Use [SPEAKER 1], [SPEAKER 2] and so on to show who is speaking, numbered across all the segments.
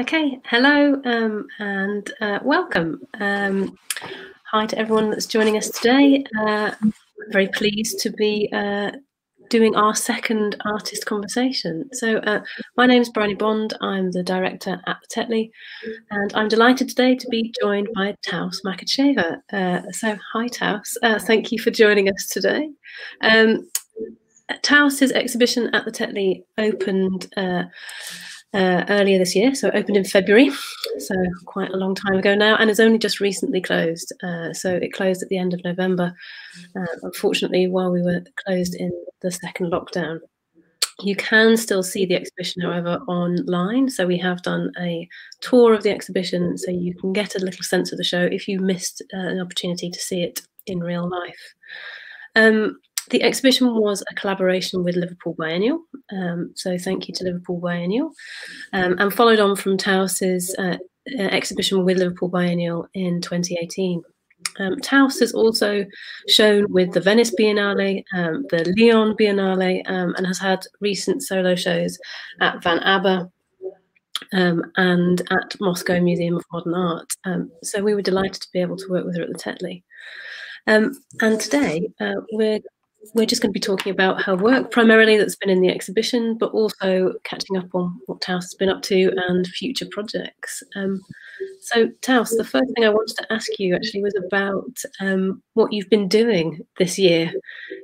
[SPEAKER 1] Okay, hello um, and uh, welcome. Um, hi to everyone that's joining us today. Uh, I'm very pleased to be uh, doing our second artist conversation. So, uh, my name is Bryony Bond. I'm the director at the Tetley, and I'm delighted today to be joined by Taus Makhacheva. Uh, so, hi, Taus. Uh, thank you for joining us today. Um, Taus's exhibition at the Tetley opened uh, earlier this year. So it opened in February, so quite a long time ago now, and has only just recently closed. Uh, so it closed at the end of November, uh, unfortunately, while we were closed in the second lockdown. You can still see the exhibition, however, online. So we have done a tour of the exhibition, so you can get a little sense of the show if you missed uh, an opportunity to see it in real life. Um, the exhibition was a collaboration with Liverpool Biennial, um, so thank you to Liverpool Biennial, um, and followed on from Taus's uh, uh, exhibition with Liverpool Biennial in 2018. Um, Taus has also shown with the Venice Biennale, um, the Lyon Biennale, um, and has had recent solo shows at Van Abbe um, and at Moscow Museum of Modern Art. Um, so we were delighted to be able to work with her at the Tetley. Um, and today uh, we're we're just going to be talking about her work primarily that's been in the exhibition, but also catching up on what Taus has been up to and future projects. Um, so, Taus, the first thing I wanted to ask you actually was about um, what you've been doing this year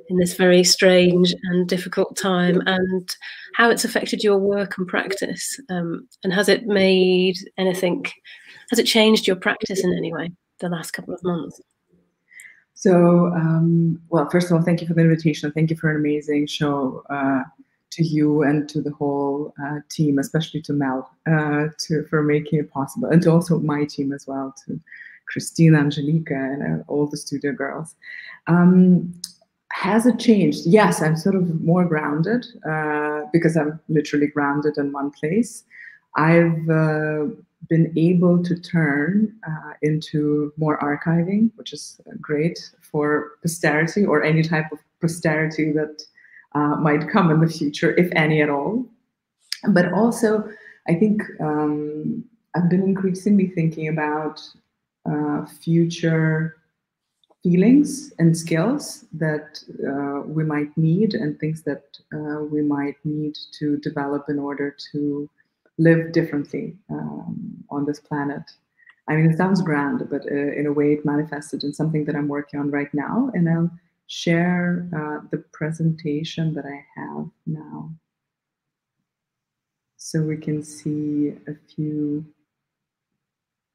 [SPEAKER 1] in this very strange and difficult time and how it's affected your work and practice. Um, and has it made anything, has it changed your practice in any way the last couple of months?
[SPEAKER 2] So, um, well, first of all, thank you for the invitation. Thank you for an amazing show uh, to you and to the whole uh, team, especially to Mel, uh, to for making it possible, and to also my team as well, to Christina, Angelica, and uh, all the studio girls. Um, has it changed? Yes, I'm sort of more grounded uh, because I'm literally grounded in one place. I've uh, been able to turn uh, into more archiving, which is great for posterity or any type of posterity that uh, might come in the future, if any at all. But also, I think um, I've been increasingly thinking about uh, future feelings and skills that uh, we might need and things that uh, we might need to develop in order to live differently um, on this planet. I mean, it sounds grand, but uh, in a way, it manifested in something that I'm working on right now. And I'll share uh, the presentation that I have now. So we can see a few,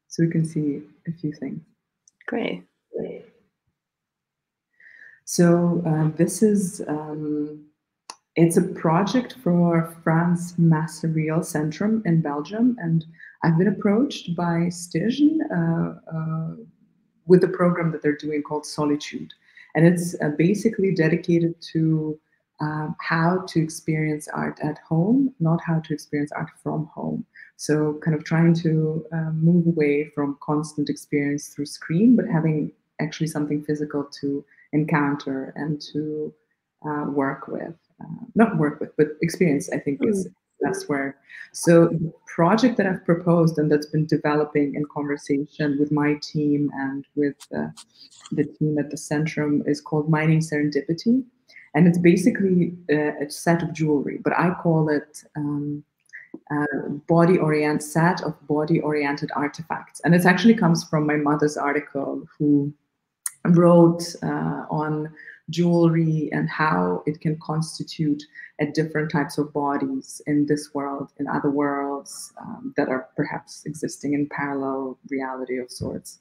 [SPEAKER 2] so we can see a few things.
[SPEAKER 1] Great. Great.
[SPEAKER 2] So uh, this is um, it's a project for Frans Masereel Centrum in Belgium, and I've been approached by Stigen uh, uh, with a program that they're doing called Solitude, and it's uh, basically dedicated to um, how to experience art at home, not how to experience art from home. So, kind of trying to uh, move away from constant experience through screen, but having actually something physical to encounter and to uh, work with uh, not work with, but experience, I think is that's mm. where. So the project that I've proposed and that's been developing in conversation with my team and with uh, the team at the Centrum is called Mining Serendipity. And it's basically a, uh, a set of jewelry, but I call it um, body orient set of body oriented artifacts. And it actually comes from my mother's article who wrote uh, on jewelry and how it can constitute at different types of bodies in this world, in other worlds um, that are perhaps existing in parallel reality of sorts.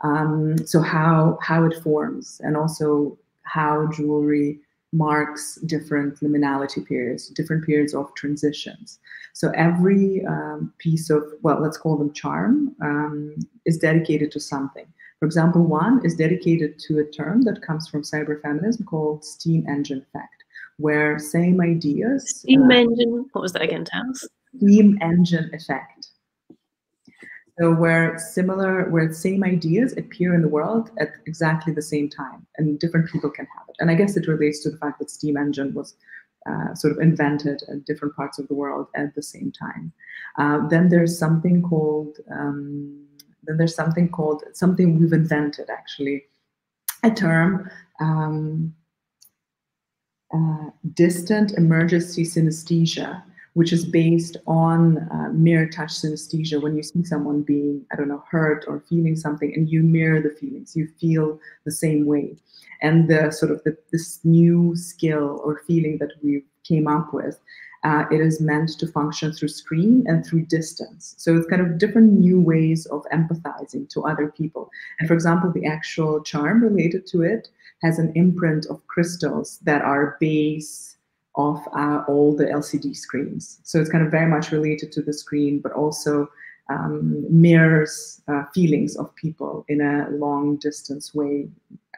[SPEAKER 2] Um, so how how it forms and also how jewelry marks different liminality periods, different periods of transitions. So every um, piece of, well, let's call them charm, um, is dedicated to something. For example, one is dedicated to a term that comes from cyberfeminism called steam engine effect, where same ideas.
[SPEAKER 1] Steam uh, engine, what was that again, Taus?
[SPEAKER 2] Steam engine effect. So where similar, where same ideas appear in the world at exactly the same time, and different people can have it. And I guess it relates to the fact that steam engine was uh, sort of invented in different parts of the world at the same time. Uh, then there's something called um, then there's something called something we've invented actually, a term. Um, uh, distant emergency synesthesia, which is based on uh, mirror touch synesthesia. When you see someone being, I don't know, hurt or feeling something, and you mirror the feelings, you feel the same way. And the sort of the, this new skill or feeling that we came up with uh, it is meant to function through screen and through distance. So it's kind of different new ways of empathizing to other people. And for example, the actual charm related to it has an imprint of crystals that are base of uh, all the LCD screens. So it's kind of very much related to the screen, but also um, mirrors uh, feelings of people in a long distance way.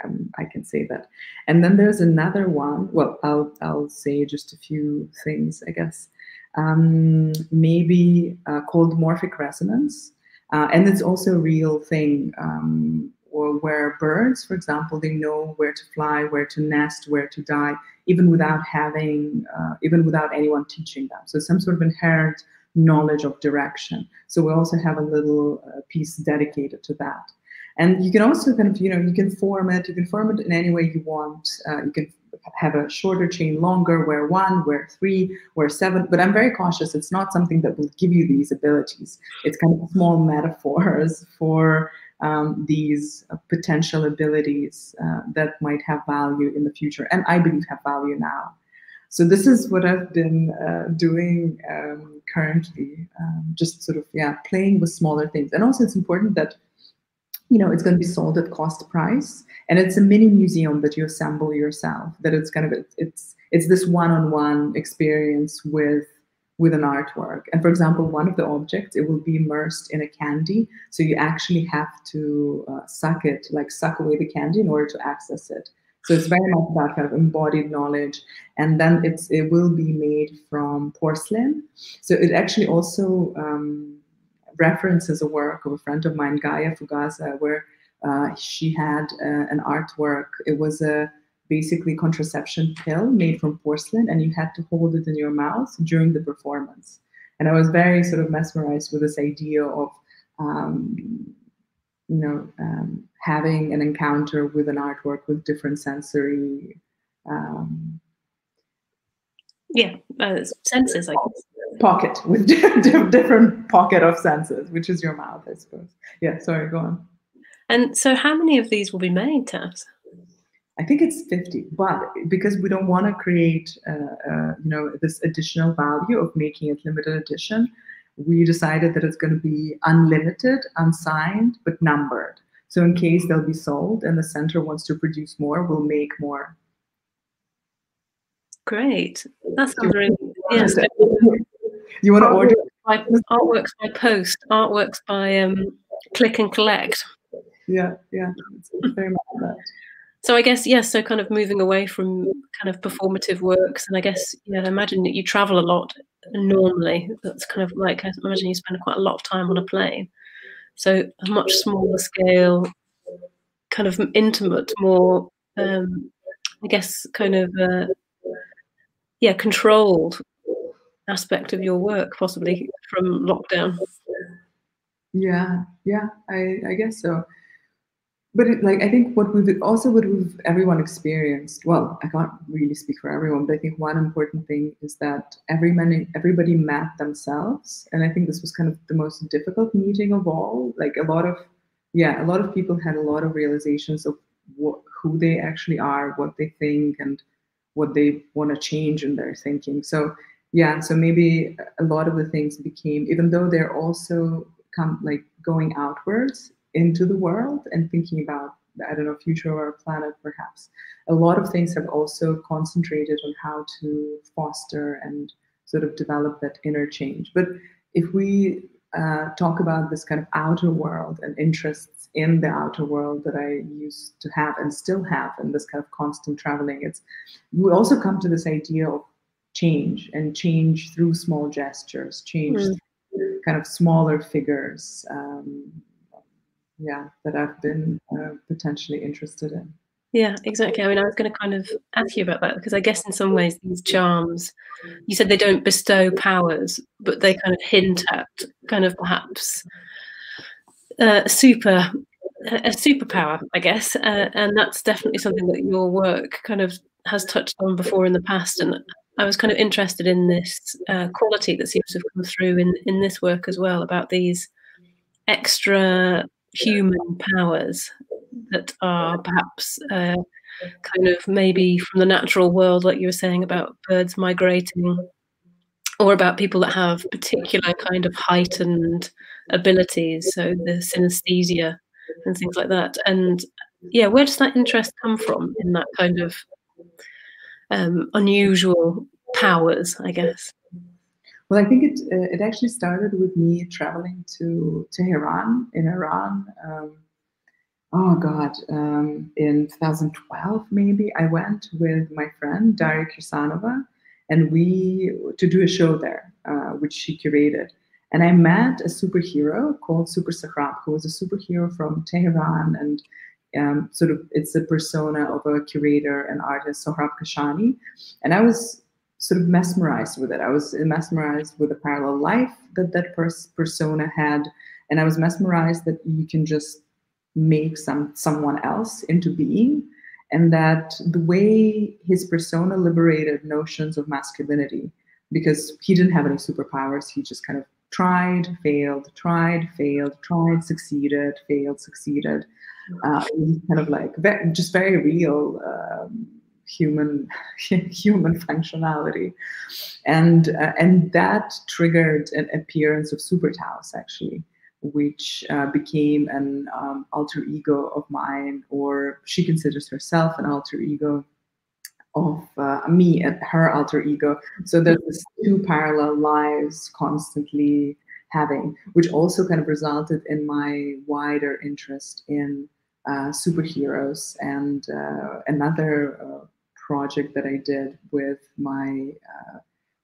[SPEAKER 2] Um, I can say that. And then there's another one. Well, I'll I'll say just a few things, I guess. Um, maybe uh, called morphic resonance, uh, and it's also a real thing. Um, where birds, for example, they know where to fly, where to nest, where to die, even without having, uh, even without anyone teaching them. So some sort of inherent knowledge of direction. So we also have a little uh, piece dedicated to that. And you can also kind of, you know, you can form it, you can form it in any way you want. Uh, you can have a shorter chain, longer, where one, where three, where seven. But I'm very cautious. It's not something that will give you these abilities. It's kind of small metaphors for um, these uh, potential abilities uh, that might have value in the future. And I believe have value now. So this is what I've been uh, doing um, currently, um, just sort of yeah, playing with smaller things. And also, it's important that you know it's going to be sold at cost price, and it's a mini museum that you assemble yourself. That it's kind of it's it's this one-on-one experience with with an artwork. And for example, one of the objects it will be immersed in a candy, so you actually have to uh, suck it, like suck away the candy in order to access it. So it's very much about kind of embodied knowledge. And then it's it will be made from porcelain. So it actually also um, references a work of a friend of mine, Gaia Fugazza, where uh, she had uh, an artwork. It was a basically contraception pill made from porcelain, and you had to hold it in your mouth during the performance. And I was very sort of mesmerized with this idea of um, you know, um, having an encounter with an artwork with different sensory. Um,
[SPEAKER 1] yeah, uh, senses, I guess.
[SPEAKER 2] Pocket with different pocket of senses, which is your mouth, I suppose. Yeah, sorry, go on.
[SPEAKER 1] And so, how many of these will be made, Tess?
[SPEAKER 2] I think it's 50, but because we don't want to create, uh, uh, you know, this additional value of making it limited edition, we decided that it's going to be unlimited, unsigned, but numbered. So in case they'll be sold and the center wants to produce more, we'll make more.
[SPEAKER 1] Great. That's very yes.
[SPEAKER 2] You want to order
[SPEAKER 1] by, artworks by post, artworks by um, click and collect.
[SPEAKER 2] Yeah, yeah, very much that.
[SPEAKER 1] So I guess yes. So kind of moving away from kind of performative works, and I guess yeah, I imagine that you travel a lot normally. That's kind of like I imagine you spend quite a lot of time on a plane. So a much smaller scale, kind of intimate, more um, I guess kind of uh, yeah, controlled aspect of your work, possibly from lockdown.
[SPEAKER 2] Yeah, yeah, I, I guess so but it, like I think what we've also what we've everyone experienced. Well, I can't really speak for everyone, but I think one important thing is that every many everybody met themselves, and I think this was kind of the most difficult meeting of all. Like a lot of yeah, a lot of people had a lot of realizations of what, who they actually are, what they think, and what they want to change in their thinking. So yeah, so maybe a lot of the things became, even though they're also come like going outwards into the world and thinking about I don't know, future of our planet, perhaps. A lot of things have also concentrated on how to foster and sort of develop that interchange. But if we uh, talk about this kind of outer world and interests in the outer world that I used to have and still have, and this kind of constant traveling, it's we also come to this idea of change and change through small gestures, change mm. kind of smaller figures. Um, yeah that I've been uh, potentially interested in.
[SPEAKER 1] Yeah, exactly. I mean, I was going to kind of ask you about that because I guess in some ways these charms, you said they don't bestow powers, but they kind of hint at kind of perhaps uh, super a superpower, I guess, uh, and that's definitely something that your work kind of has touched on before in the past. And I was kind of interested in this uh, quality that seems to have come through in in this work as well about these extra human powers that are perhaps uh, kind of maybe from the natural world, like you were saying about birds migrating, or about people that have particular kind of heightened abilities, so the synesthesia and things like that. And yeah, where does that interest come from in that kind of um, unusual powers, I guess?
[SPEAKER 2] Well, I think it uh, it actually started with me traveling to Tehran in Iran. Um, oh God, um, in 2012 maybe I went with my friend Daria Kirsanova, and we to do a show there, uh, which she curated. And I met a superhero called Super Sohrab, who was a superhero from Tehran, and um, sort of it's the persona of a curator and artist, Sohrab Kashani. And I was sort of mesmerized with it. I was mesmerized with the parallel life that that pers- persona had, and I was mesmerized that you can just make some someone else into being, and that the way his persona liberated notions of masculinity, because he didn't have any superpowers, he just kind of tried, failed, tried, failed, tried, succeeded, failed, succeeded. Uh, kind of like very, just very real. Um, human human functionality and uh, and that triggered an appearance of super taus actually which uh, became an um, alter ego of mine or she considers herself an alter ego of uh, me and her alter ego so there's two parallel lives constantly having which also kind of resulted in my wider interest in uh, superheroes and uh, another uh, project that I did with my uh,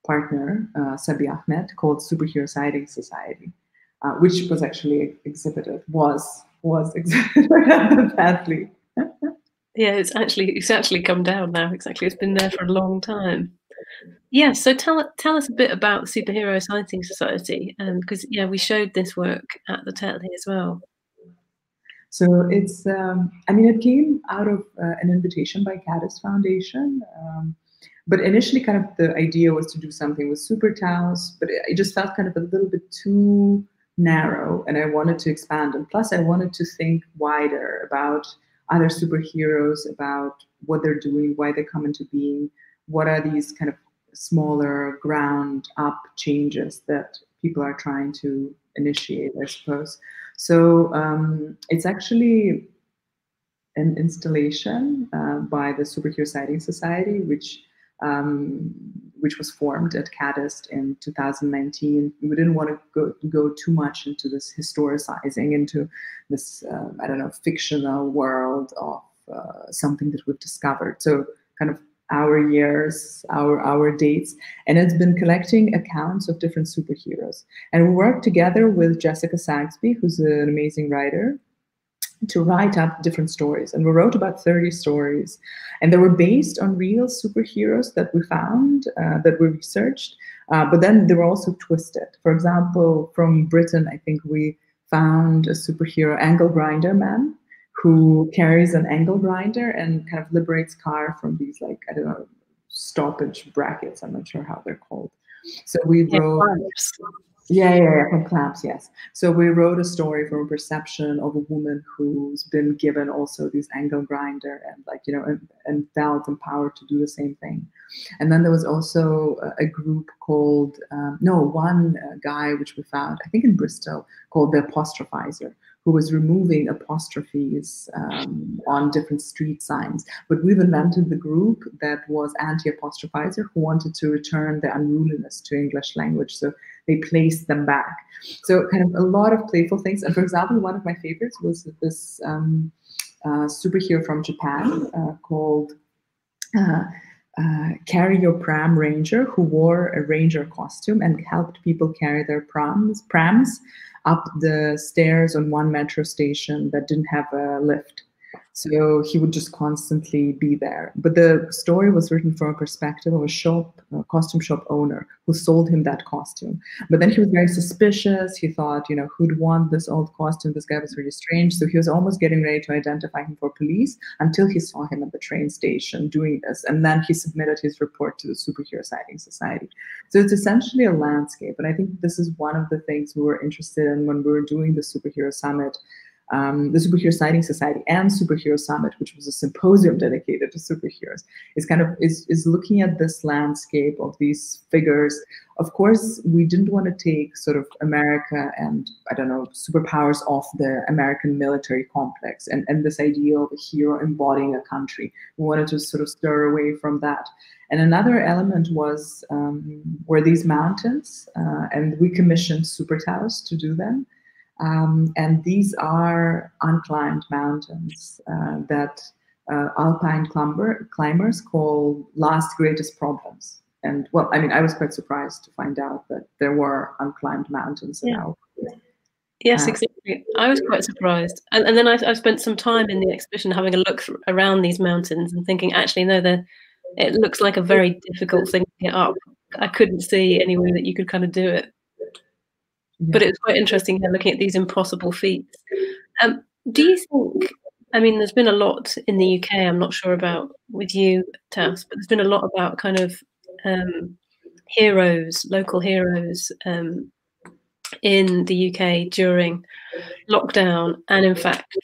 [SPEAKER 2] partner, uh, Sabih Ahmed, called Superhero Sighting Society, which was actually exhibited, was was exhibited badly.
[SPEAKER 1] yeah, it's actually it's actually come down now. Exactly, it's been there for a long time. Yeah, so tell tell us a bit about Superhero Sighting Society, because um, yeah, we showed this work at the Tet as well.
[SPEAKER 2] So it's, um, I mean, it came out of uh, an invitation by Kadist Foundation. Um, but initially, kind of the idea was to do something with super taus, but it, it just felt kind of a little bit too narrow, and I wanted to expand. And plus, I wanted to think wider about other superheroes, about what they're doing, why they come into being, what are these kind of smaller ground up changes that people are trying to initiate, I suppose. So um, it's actually an installation uh, by the Superhero Sighting Society, which um, which was formed at Kadist in 2019. We didn't want to go, go too much into this historicizing, into this, uh, I don't know, fictional world of uh, something that we've discovered. So kind of our years, our our dates, and it's been collecting accounts of different superheroes. And we worked together with Jessica Saxby, who's an amazing writer, to write up different stories. And we wrote about 30 stories, and they were based on real superheroes that we found, uh, that we researched. Uh, but then they were also twisted. For example, from Britain, I think we found a superhero, Angle Grinder Man, who carries an angle grinder and kind of liberates car from these like I don't know stoppage brackets. I'm not sure how they're called. So we yeah, wrote. Yeah, yeah, yeah, from clamps, yes. So we wrote a story from a perception of a woman who's been given also this angle grinder and like, you know, and, and felt empowered to do the same thing. And then there was also a, a group called, um, no, one uh, guy which we found, I think in Bristol, called the Apostrophizer, who was removing apostrophes um, on different street signs. But we've invented the group that was anti-apostrophizer who wanted to return the unruliness to English language. So they placed them back. So kind of a lot of playful things. And for example, one of my favorites was this um, uh, superhero from Japan uh, called uh, uh, Carry Your Pram Ranger, who wore a ranger costume and helped people carry their prams, prams up the stairs on one metro station that didn't have a lift. So he would just constantly be there. But the story was written from a perspective of a shop, a costume shop owner who sold him that costume. But then he was very suspicious. He thought, you know, who'd want this old costume? This guy was really strange. So he was almost getting ready to identify him for police until he saw him at the train station doing this. And then he submitted his report to the Superhero Sighting Society. So it's essentially a landscape. And I think this is one of the things we were interested in when we were doing the Superhero Summit um, the Superhero Sighting Society and Superhero Summit, which was a symposium dedicated to superheroes, is kind of is, is looking at this landscape of these figures. Of course, we didn't want to take sort of America and I don't know superpowers off the American military complex and, and this idea of a hero embodying a country. We wanted to sort of stir away from that. And another element was um, were these mountains, uh, and we commissioned Super Taus to do them. Um, and these are unclimbed mountains uh, that uh, alpine climber, climbers call last greatest problems. And well, I mean, I was quite surprised to find out that there were unclimbed mountains in
[SPEAKER 1] yeah. Yes, uh, exactly. I was quite surprised. And, and then I, I, spent some time in the exhibition having a look around these mountains and thinking, actually, no, it looks like a very difficult thing to get up. I couldn't see any way that you could kind of do it. But it's quite interesting here looking at these impossible feats. Um, do you think? I mean, there's been a lot in the UK. I'm not sure about with you, Taus, but there's been a lot about kind of um, heroes, local heroes um, in the UK during lockdown, and in fact,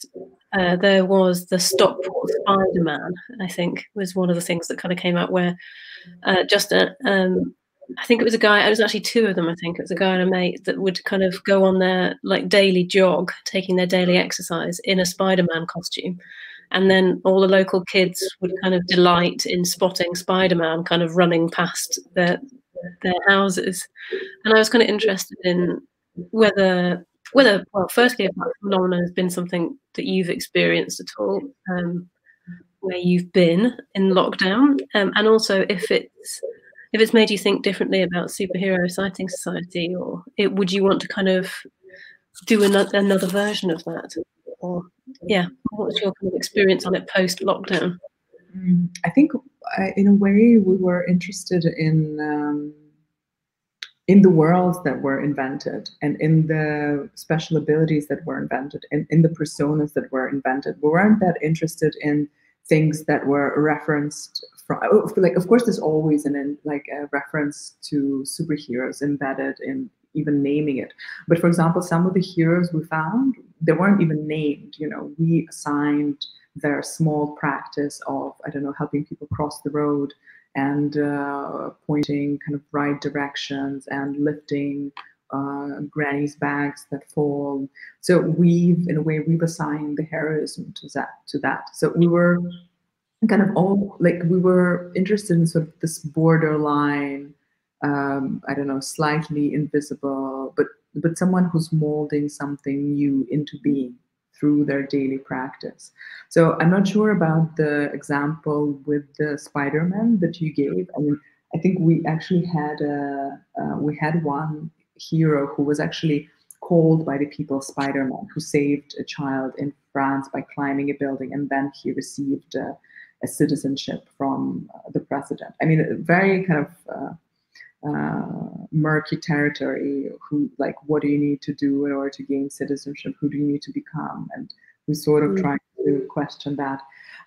[SPEAKER 1] uh, there was the Stockport Spider Man. I think was one of the things that kind of came out where uh, just a, um, I think it was a guy, it was actually two of them, I think. It was a guy and a mate that would kind of go on their like daily jog, taking their daily exercise in a Spider Man costume. And then all the local kids would kind of delight in spotting Spider Man kind of running past their, their houses. And I was kind of interested in whether, whether well, firstly, if that phenomenon has been something that you've experienced at all, um, where you've been in lockdown, um, and also if it's if it's made you think differently about superhero sighting society or it, would you want to kind of do another, another version of that? Or yeah what's your kind of experience on it post lockdown
[SPEAKER 2] mm, i think in a way we were interested in um, in the worlds that were invented and in the special abilities that were invented and in the personas that were invented. We weren't that interested in things that were referenced from oh, like of course there's always an like a reference to superheroes embedded in even naming it but for example some of the heroes we found they weren't even named you know we assigned their small practice of i don't know helping people cross the road and uh, pointing kind of right directions and lifting uh, granny's bags that fall. So we've, in a way, we've assigned the heroism to that. To that. So we were kind of all like we were interested in sort of this borderline. Um, I don't know, slightly invisible, but but someone who's molding something new into being through their daily practice. So I'm not sure about the example with the Spider-Man that you gave. I mean, I think we actually had a uh, we had one hero who was actually called by the people Spider-Man, who saved a child in France by climbing a building, and then he received a, a citizenship from uh, the president. I mean, very kind of uh, uh, murky territory. Who like, what do you need to do in order to gain citizenship? Who do you need to become? And we sort of mm. try to question that.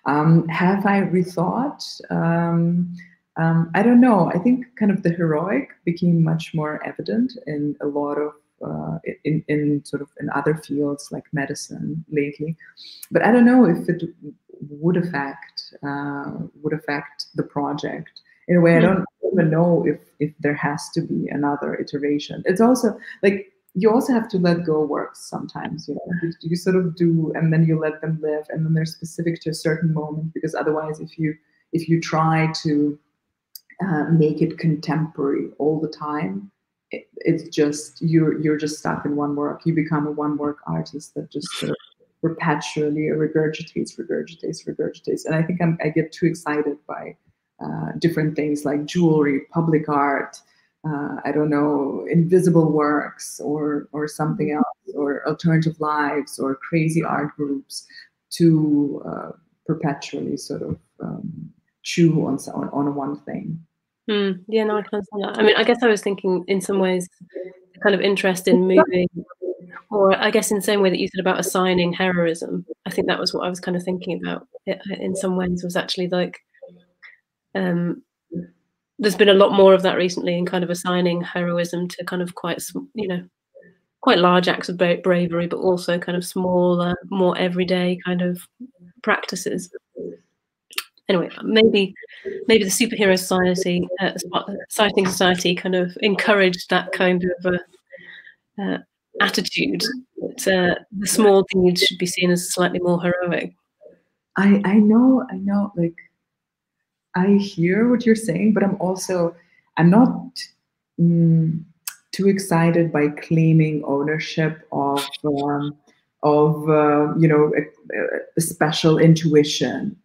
[SPEAKER 2] Um, have I rethought? Um, um, I don't know. I think kind of the heroic became much more evident in a lot of uh, in in sort of in other fields like medicine lately, but I don't know if it would affect uh, would affect the project in a way. I don't even know if if there has to be another iteration. It's also like you also have to let go works sometimes you know you, you, sort of do and then you let them live and then they're specific to a certain moment because otherwise if you if you try to uh, make it contemporary all the time it, it's just you're you're just stuck in one work you become a one work artist that just sort of perpetually regurgitates regurgitates regurgitates and i think I'm, i get too excited by uh, different things like jewelry public art uh, i don't know invisible works or or something else or alternative lives or crazy art groups to uh, perpetually sort of um, chew on, on on one thing.
[SPEAKER 1] Mm, yeah, no, I can understand that. I mean, I guess I was thinking in some ways, kind of interest in moving, or I guess in the same way that you said about assigning heroism. I think that was what I was kind of thinking about. In some ways, was actually like, um, there's been a lot more of that recently, in kind of assigning heroism to kind of quite, you know, quite large acts of bravery, but also kind of smaller, more everyday kind of practices anyway, maybe maybe the superhero society, uh, society, kind of encouraged that kind of uh, uh, attitude that uh, the small deeds should be seen as slightly more heroic.
[SPEAKER 2] I I know I know like I hear what you're saying, but I'm also I'm not. Mm, too excited by claiming ownership of um, of uh, you know a, a special intuition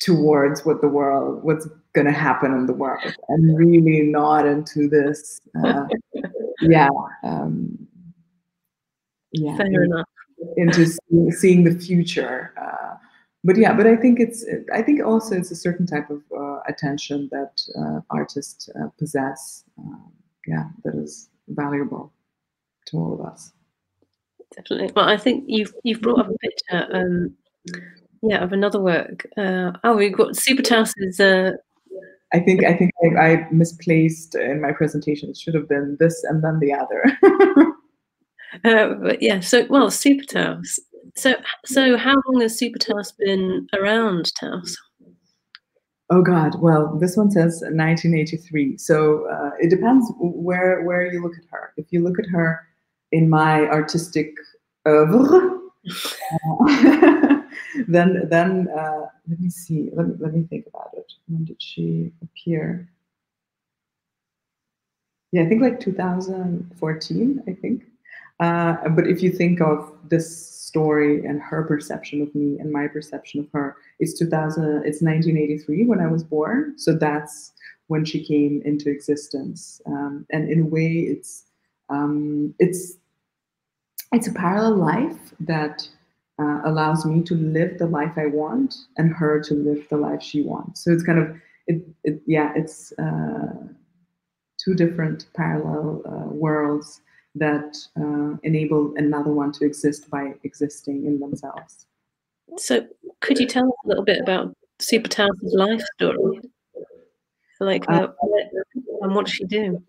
[SPEAKER 2] towards what the world what's going to happen in the world and really not into this uh, yeah. Um,
[SPEAKER 1] yeah fair enough.
[SPEAKER 2] into seeing, seeing the future uh, but yeah but i think it's i think also it's a certain type of uh, attention that uh, artists uh, possess um, yeah that is valuable to all of us.
[SPEAKER 1] Definitely. Well i think you've you've brought up a picture um, yeah, of another work. Uh, oh, we've got Super Is, uh...
[SPEAKER 2] I think I think I, I, misplaced in my presentation. It should have been this and then the other.
[SPEAKER 1] uh, but yeah, so well, Super So so how long has Super been around, Taus?
[SPEAKER 2] Oh God! Well, this one says 1983. So uh, it depends where where you look at her. If you look at her in my artistic oeuvre, then then uh, let me see. Let me, let me think about it. When did she appear? Yeah, I think like 2014. I think. Uh, but if you think of this story and her perception of me and my perception of her, it's 2000. It's 1983 when I was born. So that's when she came into existence. Um, and in a way, it's um, it's it's a parallel life that uh, allows me to live the life I want and her to live the life she wants. So it's kind of, it, it yeah, it's uh, two different parallel uh, worlds that uh, enable another one to exist by existing in themselves.
[SPEAKER 1] So could you tell us a little bit about Super Taus's life story? Like, uh, and what does she do?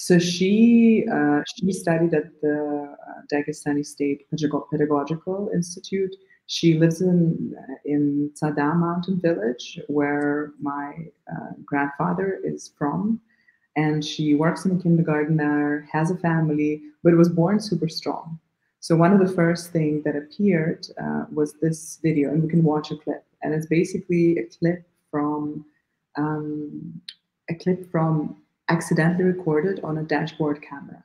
[SPEAKER 2] So she uh, she studied at the uh, Dagestani State Pedagogical Institute. She lives in in Tsada Mountain Village, where my uh, grandfather is from, and she works in a kindergarten there, has a family, but was born super strong. So one of the first things that appeared uh, was this video, and we can watch a clip, and it's basically a clip from um, a clip from accidentally recorded on a dashboard camera.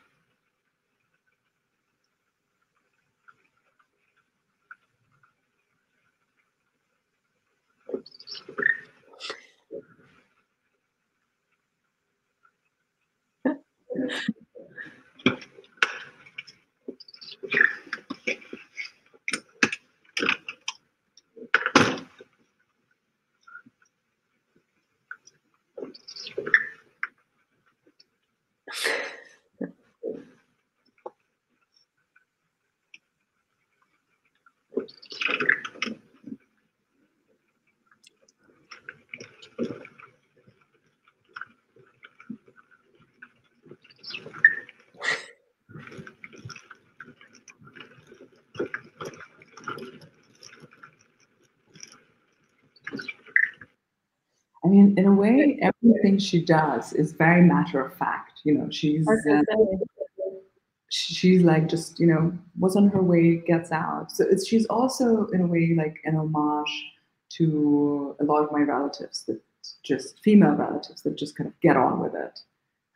[SPEAKER 2] mean, in a way, everything she does is very matter of fact. You know, she's uh, she's like just you know was on her way, gets out. So it's she's also in a way like an homage to a lot of my relatives that just female relatives that just kind of get on with it.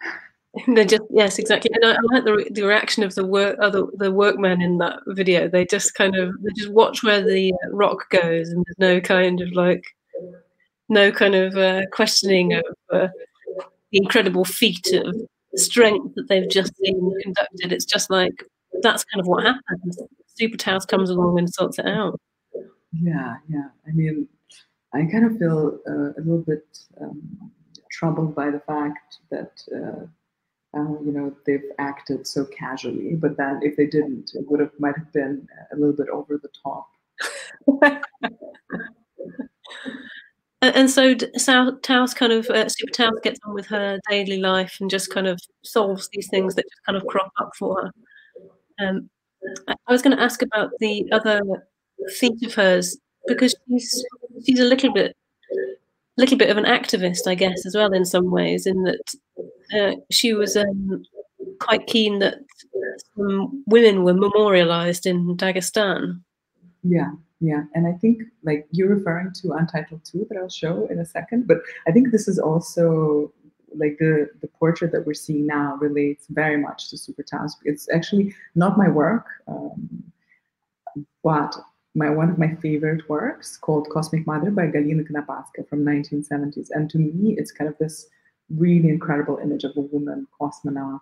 [SPEAKER 1] They just yes, exactly. And I, I like the, the reaction of the work other the workmen in that video. They just kind of they just watch where the uh, rock goes, and there's no kind of like no kind of uh, questioning of uh, the incredible feat of strength that they've just seen conducted. It's just like that's kind of what happens. Super Taus comes along and sorts it out.
[SPEAKER 2] Yeah, yeah. I mean, I kind of feel uh, a little bit um, troubled by the fact that uh, uh, you know they've acted so casually, but then if they didn't, it would have might have been a little bit over the top.
[SPEAKER 1] and so Taus kind of uh, Super Taus gets on with her daily life and just kind of solves these things that just kind of crop up for her. Um, I was going to ask about the other feat of hers because she's she's a little bit little bit of an activist, I guess, as well in some ways, in that uh, she was um, quite keen that women were memorialized in Dagestan.
[SPEAKER 2] Yeah, yeah, and I think like you're referring to Untitled Two that I'll show in a second, but I think this is also like the the portrait that we're seeing now relates very much to Super Taus. It's actually not my work, um, but my one of my favorite works called Cosmic Mother by Galina Knapaska from 1970s. And to me, it's kind of this really incredible image of a woman cosmonaut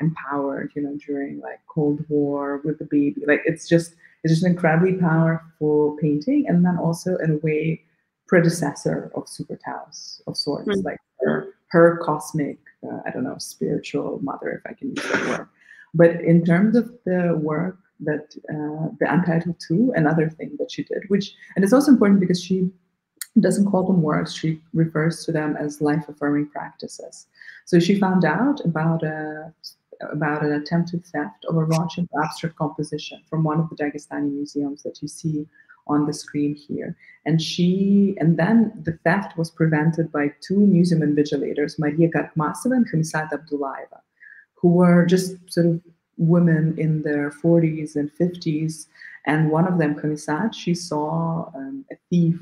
[SPEAKER 2] empowered, you know, during like Cold War with the baby. Like it's just it's just an incredibly powerful painting, and then also in a way predecessor of Super Taus of sorts, mm-hmm. like her, her cosmic, uh, I don't know, spiritual mother, if I can use that word. But in terms of the work that uh, the Untitled Two, another thing that she did, which and it's also important because she doesn't call them works; she refers to them as life-affirming practices. So she found out about a about an attempted theft of a Rodchenko abstract composition from one of the Dagestani museums that you see on the screen here. And she, and then the theft was prevented by two museum invigilators, Maria Garkmasova and Khamisat Abdullaeva, who were just sort of women in their 40s and 50s. And one of them, Khamisat, she saw um, a thief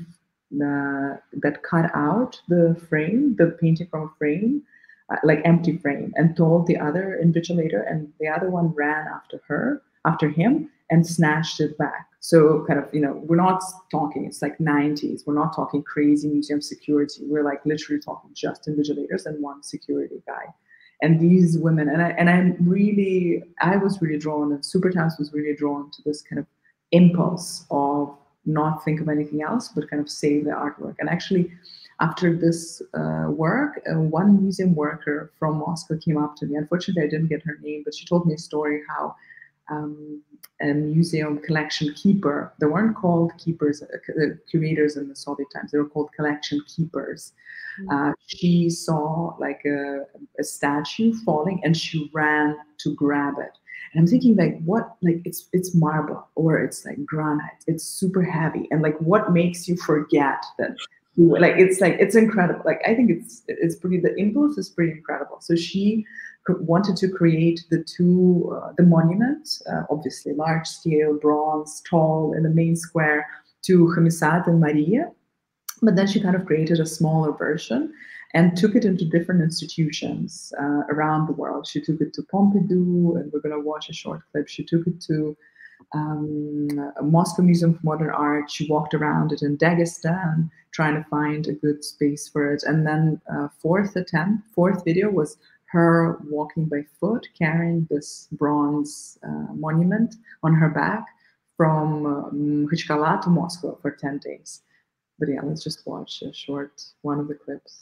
[SPEAKER 2] uh, that cut out the frame, the painting from a frame, Uh, like empty frame, and told the other invigilator, and the other one ran after her, after him, and snatched it back. So kind of, you know, we're not talking, it's like 90s. We're not talking crazy museum security. We're like literally talking just invigilators and one security guy and these women and I and I'm really I was really drawn and Super Taus was really drawn to this kind of impulse of not think of anything else but kind of save the artwork and actually after this uh, work uh, one museum worker from Moscow came up to me unfortunately I didn't get her name but she told me a story how um, a museum collection keeper. They weren't called keepers, uh, uh, curators in the Soviet times. They were called collection keepers. Mm-hmm. Uh, she saw like a, a statue falling, and she ran to grab it. And I'm thinking like, what? Like it's it's marble or it's like granite. It's super heavy, and like, what makes you forget that? Like it's like it's incredible. Like I think it's it's pretty. The impulse is pretty incredible. So she wanted to create the two, uh, the monument, uh, obviously large scale, bronze, tall in the main square to Khamisat and Maria. But then she kind of created a smaller version and took it into different institutions uh, around the world. She took it to Pompidou, and we're going to watch a short clip. She took it to um, Moscow Museum of Modern Art. She walked around it in Dagestan, trying to find a good space for it. And then uh, fourth attempt, fourth video was her walking by foot, carrying this bronze uh, monument on her back from um, to Moscow for 10 days. But yeah, let's just watch a short one of the clips.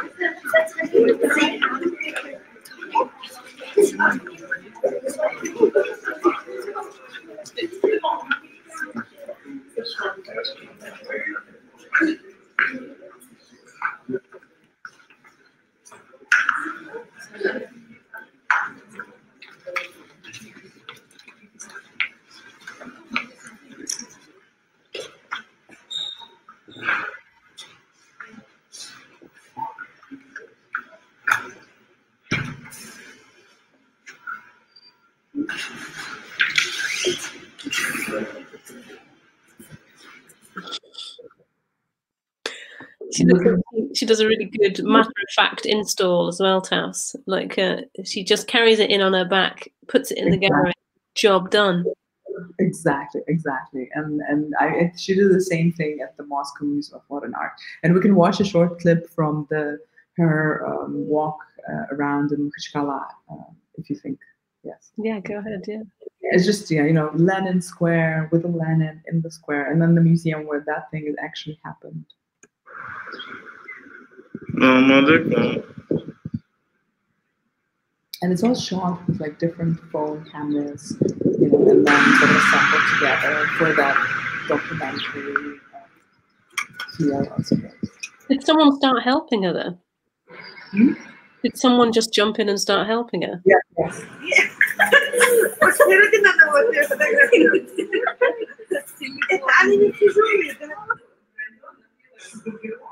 [SPEAKER 1] she does a really good matter of fact install as well, Taus. Like uh, she just carries it in on her back, puts it in the gallery, job done.
[SPEAKER 2] Exactly, exactly, and and I she did the same thing at the Moscow Museum of Modern Art, and we can watch a short clip from the her um, walk uh, around in Makhachkala, uh, if you think yes.
[SPEAKER 1] Yeah, go ahead. Yeah.
[SPEAKER 2] It's just yeah, you know, Lenin Square with a Lenin in the square, and then the museum where that thing actually happened. And it's all shot with like different phone cameras, you know, and then sort of assembled together for that documentary uh, feel, I suppose.
[SPEAKER 1] Did someone start helping her then? Hmm? Did someone just jump in and start helping her?
[SPEAKER 2] Yeah, yes.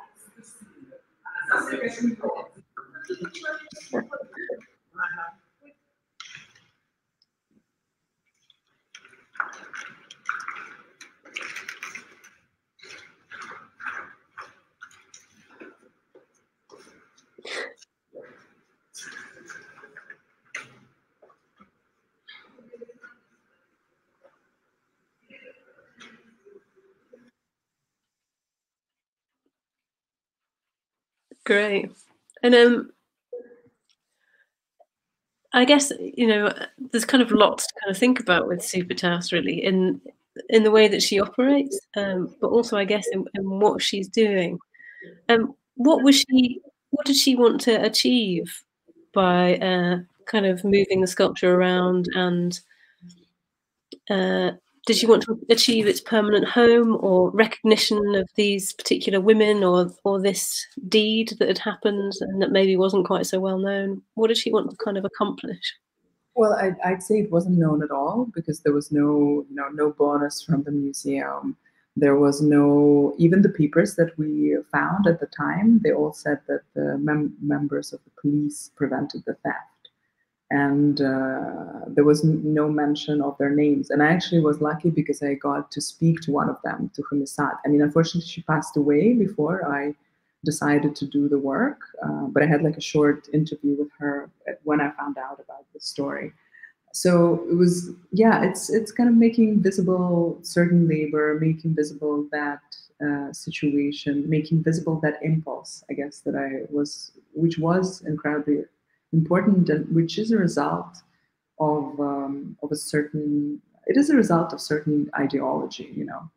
[SPEAKER 2] Gracias.
[SPEAKER 1] Great. And um, I guess you know there's kind of lots to kind of think about with Super Taus really in in the way that she operates, um, but also I guess in, in what she's doing. Um, what was she? What did she want to achieve by uh, kind of moving the sculpture around and uh, did she want to achieve its permanent home or recognition of these particular women or or this deed that had happened and that maybe wasn't quite so well known? What did she want to kind of accomplish?
[SPEAKER 2] Well, I'd, I'd say it wasn't known at all because there was no, you know, no bonus from the museum. There was no, even the papers that we found at the time, they all said that the mem- members of the police prevented the theft and uh, there was no mention of their names. And I actually was lucky because I got to speak to one of them, to Humisat. I mean, unfortunately, she passed away before I decided to do the work, uh, but I had like a short interview with her when I found out about the story. So it was, yeah, it's it's kind of making visible certain labor, making visible that uh, situation, making visible that impulse, I guess, that I was, which was incredibly important, and which is a result of um, of a certain. It is a result of certain ideology, you know,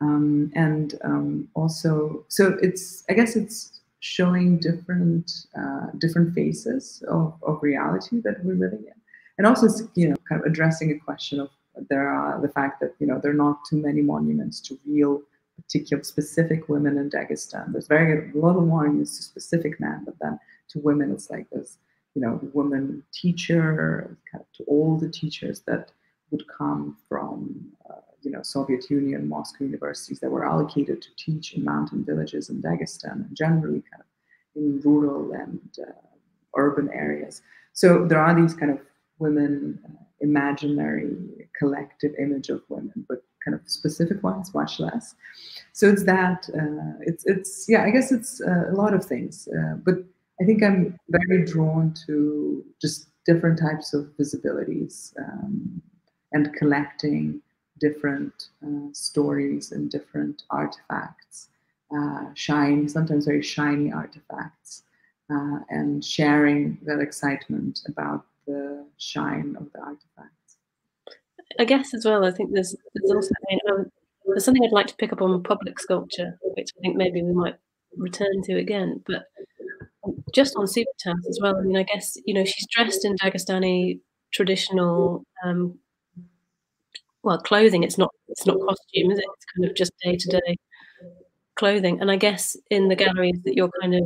[SPEAKER 2] um, and um, also so it's. I guess it's showing different uh, different faces of, of reality that we're living in, and also you know kind of addressing a question of there are the fact that you know there are not too many monuments to real particular specific women in Dagestan. There's very a lot of monuments to specific men, but then to women it's like this you know, woman teacher, kind of to all the teachers that would come from, uh, you know, Soviet Union, Moscow universities that were allocated to teach in mountain villages in Dagestan and generally kind of in rural and uh, urban areas. So there are these kind of women, uh, imaginary collective image of women, but kind of specific ones much less. So it's that. Uh, it's it's yeah. I guess it's uh, a lot of things, uh, but I think I'm very drawn to just different types of visibilities um, and collecting different uh, stories and different artifacts, uh, sometimes very shiny artifacts, uh, and sharing that excitement about the shine of the artifacts.
[SPEAKER 1] I guess as well, I think there's, there's also um, there's something I'd like to pick up on public sculpture, which I think maybe we might return to again. But just on Super Taus as well. I mean, I guess you know she's dressed in Dagestani traditional, um, well, clothing. It's not it's not costume, is it? It's kind of just day to day clothing. And I guess in the galleries that you're kind of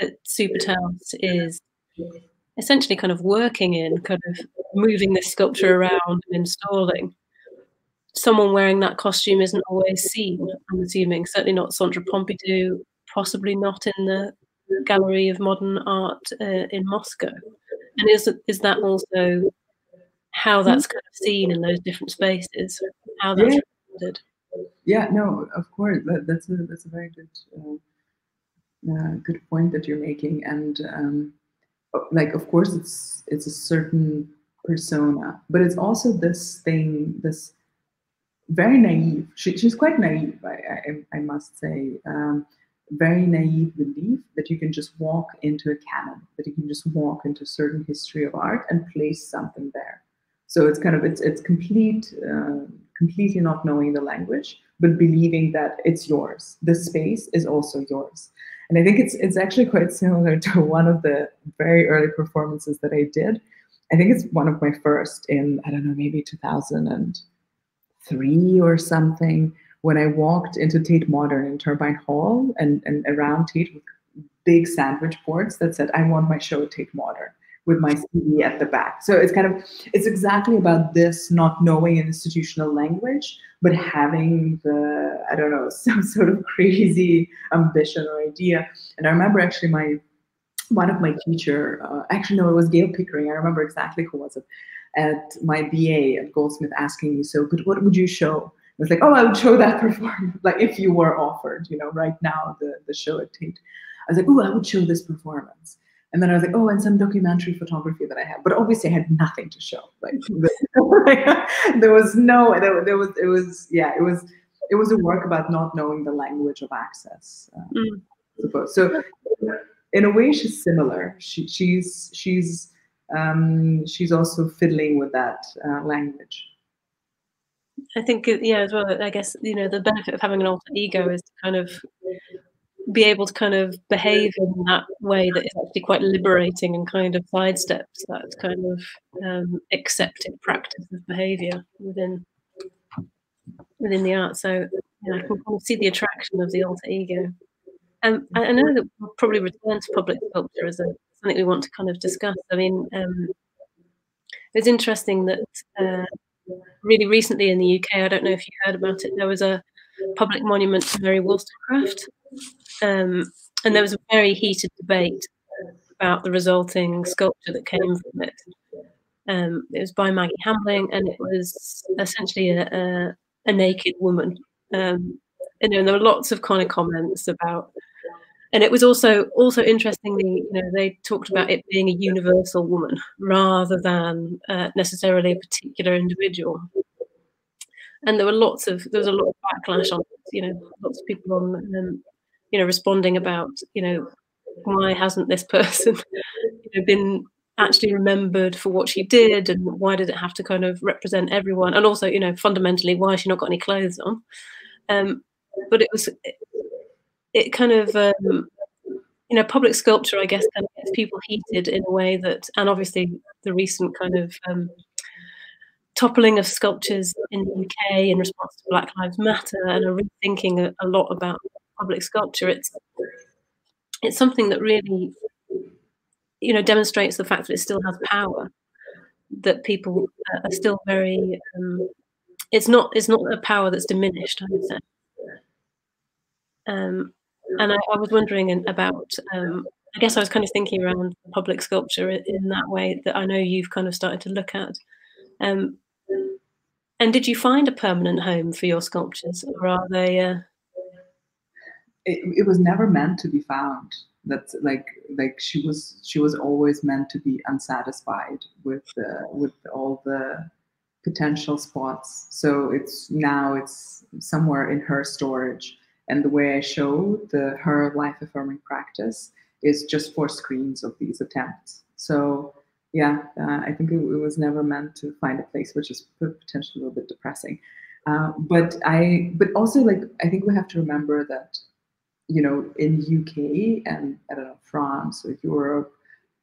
[SPEAKER 1] at Super Taus is essentially kind of working in, kind of moving this sculpture around and installing. Someone wearing that costume isn't always seen. I'm assuming certainly not Centre Pompidou, possibly not in the Gallery of Modern Art uh, in Moscow. And is is that also how that's kind of seen in those different spaces, how that's
[SPEAKER 2] yeah. Yeah, no, of course, that, that's a that's a very good uh, uh, good point that you're making, and um, like, of course, it's it's a certain persona, but it's also this thing, this very naive. She, she's quite naive, I, I, I must say. Um, very naive belief that you can just walk into a canon, that you can just walk into a certain history of art and place something there. So it's kind of it's it's complete, uh, completely not knowing the language, but believing that it's yours. The space is also yours. And I think it's it's actually quite similar to one of the very early performances that I did. I think it's one of my first in I don't know maybe 2003 or something when I walked into Tate Modern in Turbine Hall and, and around Tate with big sandwich boards that said, I want my show at Tate Modern with my CD at the back. So it's kind of, it's exactly about this not knowing an institutional language, but having the, I don't know, some sort of crazy ambition or idea. And I remember actually my, one of my teacher, uh, actually no, it was Gail Pickering. I remember exactly who was it at my BA at Goldsmith asking me, so, but what would you show? Was like, oh, I would show that performance. Like if you were offered, you know, right now the, the show at Tate. I was like, oh, I would show this performance. And then I was like, oh, and some documentary photography that I have. But obviously I had nothing to show. Like there was no, there, there was, it was, yeah, it was, it was a work about not knowing the language of access. Um, mm. So in a way she's similar. She, she's, she's, um, she's also fiddling with that uh, language.
[SPEAKER 1] I think, yeah, as well. I guess you know the benefit of having an alter ego is to kind of be able to kind of behave in that way that is actually quite liberating and kind of sidesteps that kind of um, accepted practice of behavior within within the art. So you know, I can kind of see the attraction of the alter ego. Um, I, I know that we'll probably return to public sculpture as a, something we want to kind of discuss. I mean, um, it's interesting that uh, really recently in the UK, I don't know if you heard about it, there was a public monument to Mary Wollstonecraft. Um, and there was a very heated debate about the resulting sculpture that came from it. Um, it was by Maggie Hambling, and it was essentially a, a, a naked woman. Um, and there were lots of kind of comments about and it was also also interestingly you know they talked about it being a universal woman rather than uh, necessarily a particular individual. And there were lots of there was a lot of backlash on you know lots of people on um, you know responding about you know why hasn't this person you know been actually remembered for what she did and why did it have to kind of represent everyone? And also you know fundamentally why has she not got any clothes on? Um, but it was it kind of um, you know public sculpture i guess kind of gets people heated in a way that and obviously the recent kind of um, toppling of sculptures in the uk in response to black lives matter and a rethinking a, a lot about public sculpture it's it's something that really you know demonstrates the fact that it still has power that people are still very um, it's not it's not a power that's diminished i would say. Um, and I, I was wondering about, um, I guess I was kind of thinking around public sculpture in that way that I know you've kind of started to look at. Um, and did you find a permanent home for your sculptures, or are they? Uh...
[SPEAKER 2] It, it was never meant to be found. That's like like she was she was always meant to be unsatisfied with the, with all the potential spots. So it's now it's somewhere in her storage and the way I show the her life affirming practice is just four screens of these attempts. So yeah, uh, I think it, it, was never meant to find a place, which is potentially a little bit depressing. Uh, but I, but also like I think we have to remember that, you know, in UK and I don't know France or Europe,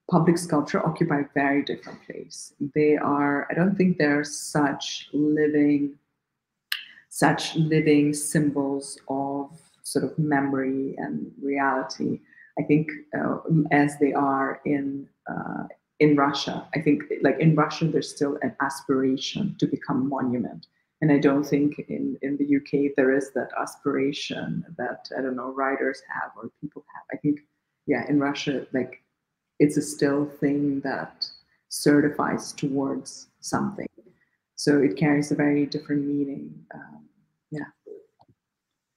[SPEAKER 2] public sculpture occupy a very different place. They are, I don't think they're such living such living symbols of sort of memory and reality. I think uh, as they are in uh, in Russia, I think like in Russia there's still an aspiration to become monument, and I don't think in in the UK there is that aspiration that I don't know writers have or people have. I think yeah, in Russia like it's a still thing that certifies towards something. So it carries a very different meaning. Um, yeah.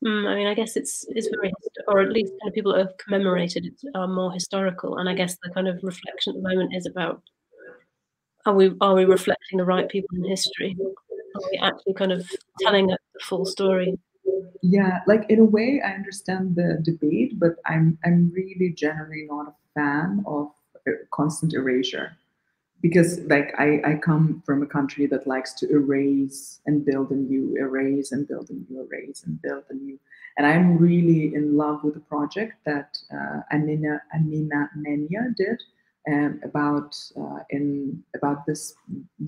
[SPEAKER 1] Mm, I mean, I guess it's it's very, or at least kind of people that have commemorated it are more historical, and I guess the kind of reflection at the moment is about are we are we reflecting the right people in history? Are we actually kind of telling the full story?
[SPEAKER 2] Yeah, like in a way, I understand the debate, but I'm I'm really generally not a fan of constant erasure because like I, I come from a country that likes to erase and build a new erase and build a new erase and build a new. And i'm really in love with the project that uh, amina amina Menia did um, about uh, in about this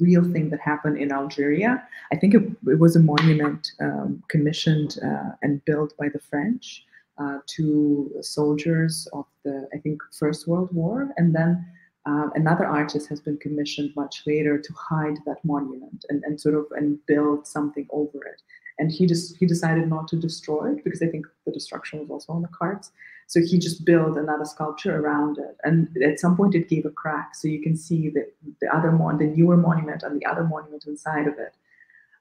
[SPEAKER 2] real thing that happened in algeria. I think it, it was a monument um, commissioned uh, and built by the french uh, to soldiers of the i think first world war. And then um, another artist has been commissioned much later to hide that monument and, and sort of and build something over it. And he just he decided not to destroy it because I think the destruction was also on the cards. So he just built another sculpture around it. And at some point it gave a crack. So you can see the, the other mon- the newer monument and the other monument inside of it.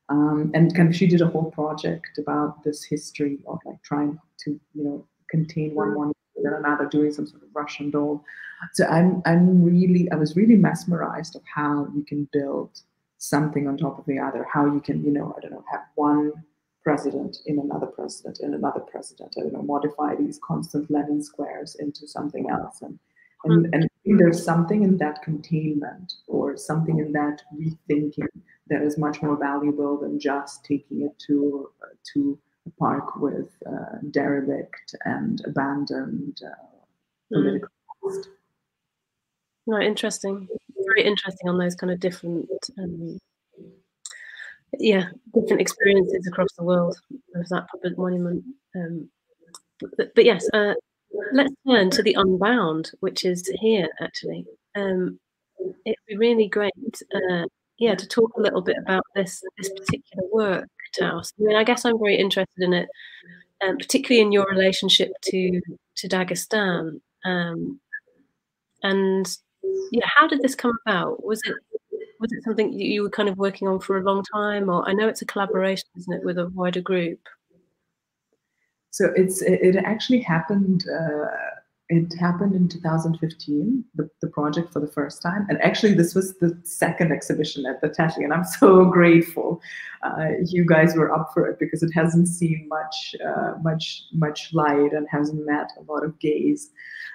[SPEAKER 2] Um, and kind of she did a whole project about this history of like trying to, you know, contain one monument and another doing some sort of Russian doll. So I'm I'm really I was really mesmerized of how you can build something on top of the other, how you can, you know, I don't know, have one president in another president in another president, I don't know, modify these constant Lenin squares into something else. And and, hmm. and there's something in that containment or something in that rethinking that is much more valuable than just taking it to uh, to park with uh, derelict and abandoned uh, hmm. political mm.
[SPEAKER 1] No, interesting. Very interesting on those kind of different, um, yeah, different experiences across the world of that public monument. Um, but, but, yes, uh, let's turn to the Unbound, which is here actually. Um, it'd be really great, uh, yeah, to talk a little bit about this this particular work, Taus. I mean, I guess I'm very interested in it, um, particularly in your relationship to to Dagestan. Um, and yeah, how did this come about? Was it was it something you were kind of working on for a long time, or I know it's a collaboration, isn't it, with a wider group?
[SPEAKER 2] So it's it actually happened. Uh, it happened in 2015, the, the project for the first time. And actually, this was the second exhibition at the Tetley, and I'm so grateful uh, you guys were up for it because it hasn't seen much, uh, much, much light and hasn't met a lot of gaze.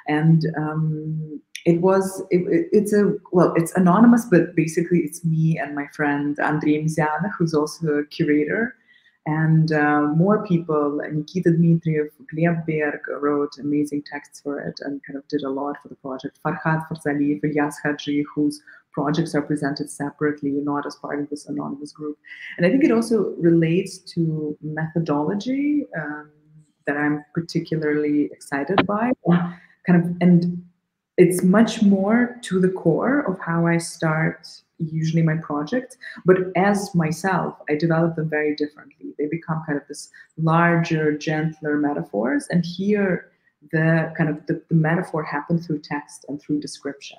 [SPEAKER 2] And um, it was it, it's a well it's anonymous but basically it's me and my friend Andrei Mziana who's also a curator and uh, more people Nikita Dmitriev Gleb Berg wrote amazing texts for it and kind of did a lot for the project. Farhad Farzaliyev Yas Haji whose projects are presented separately not as part of this anonymous group. And I think it also relates to methodology um, that I'm particularly excited by. Kind of and it's much more to the core of how I start usually my projects. But as myself, I develop them very differently. They become kind of this larger, gentler metaphors. And here, the kind of the, the metaphor happens through text and through description.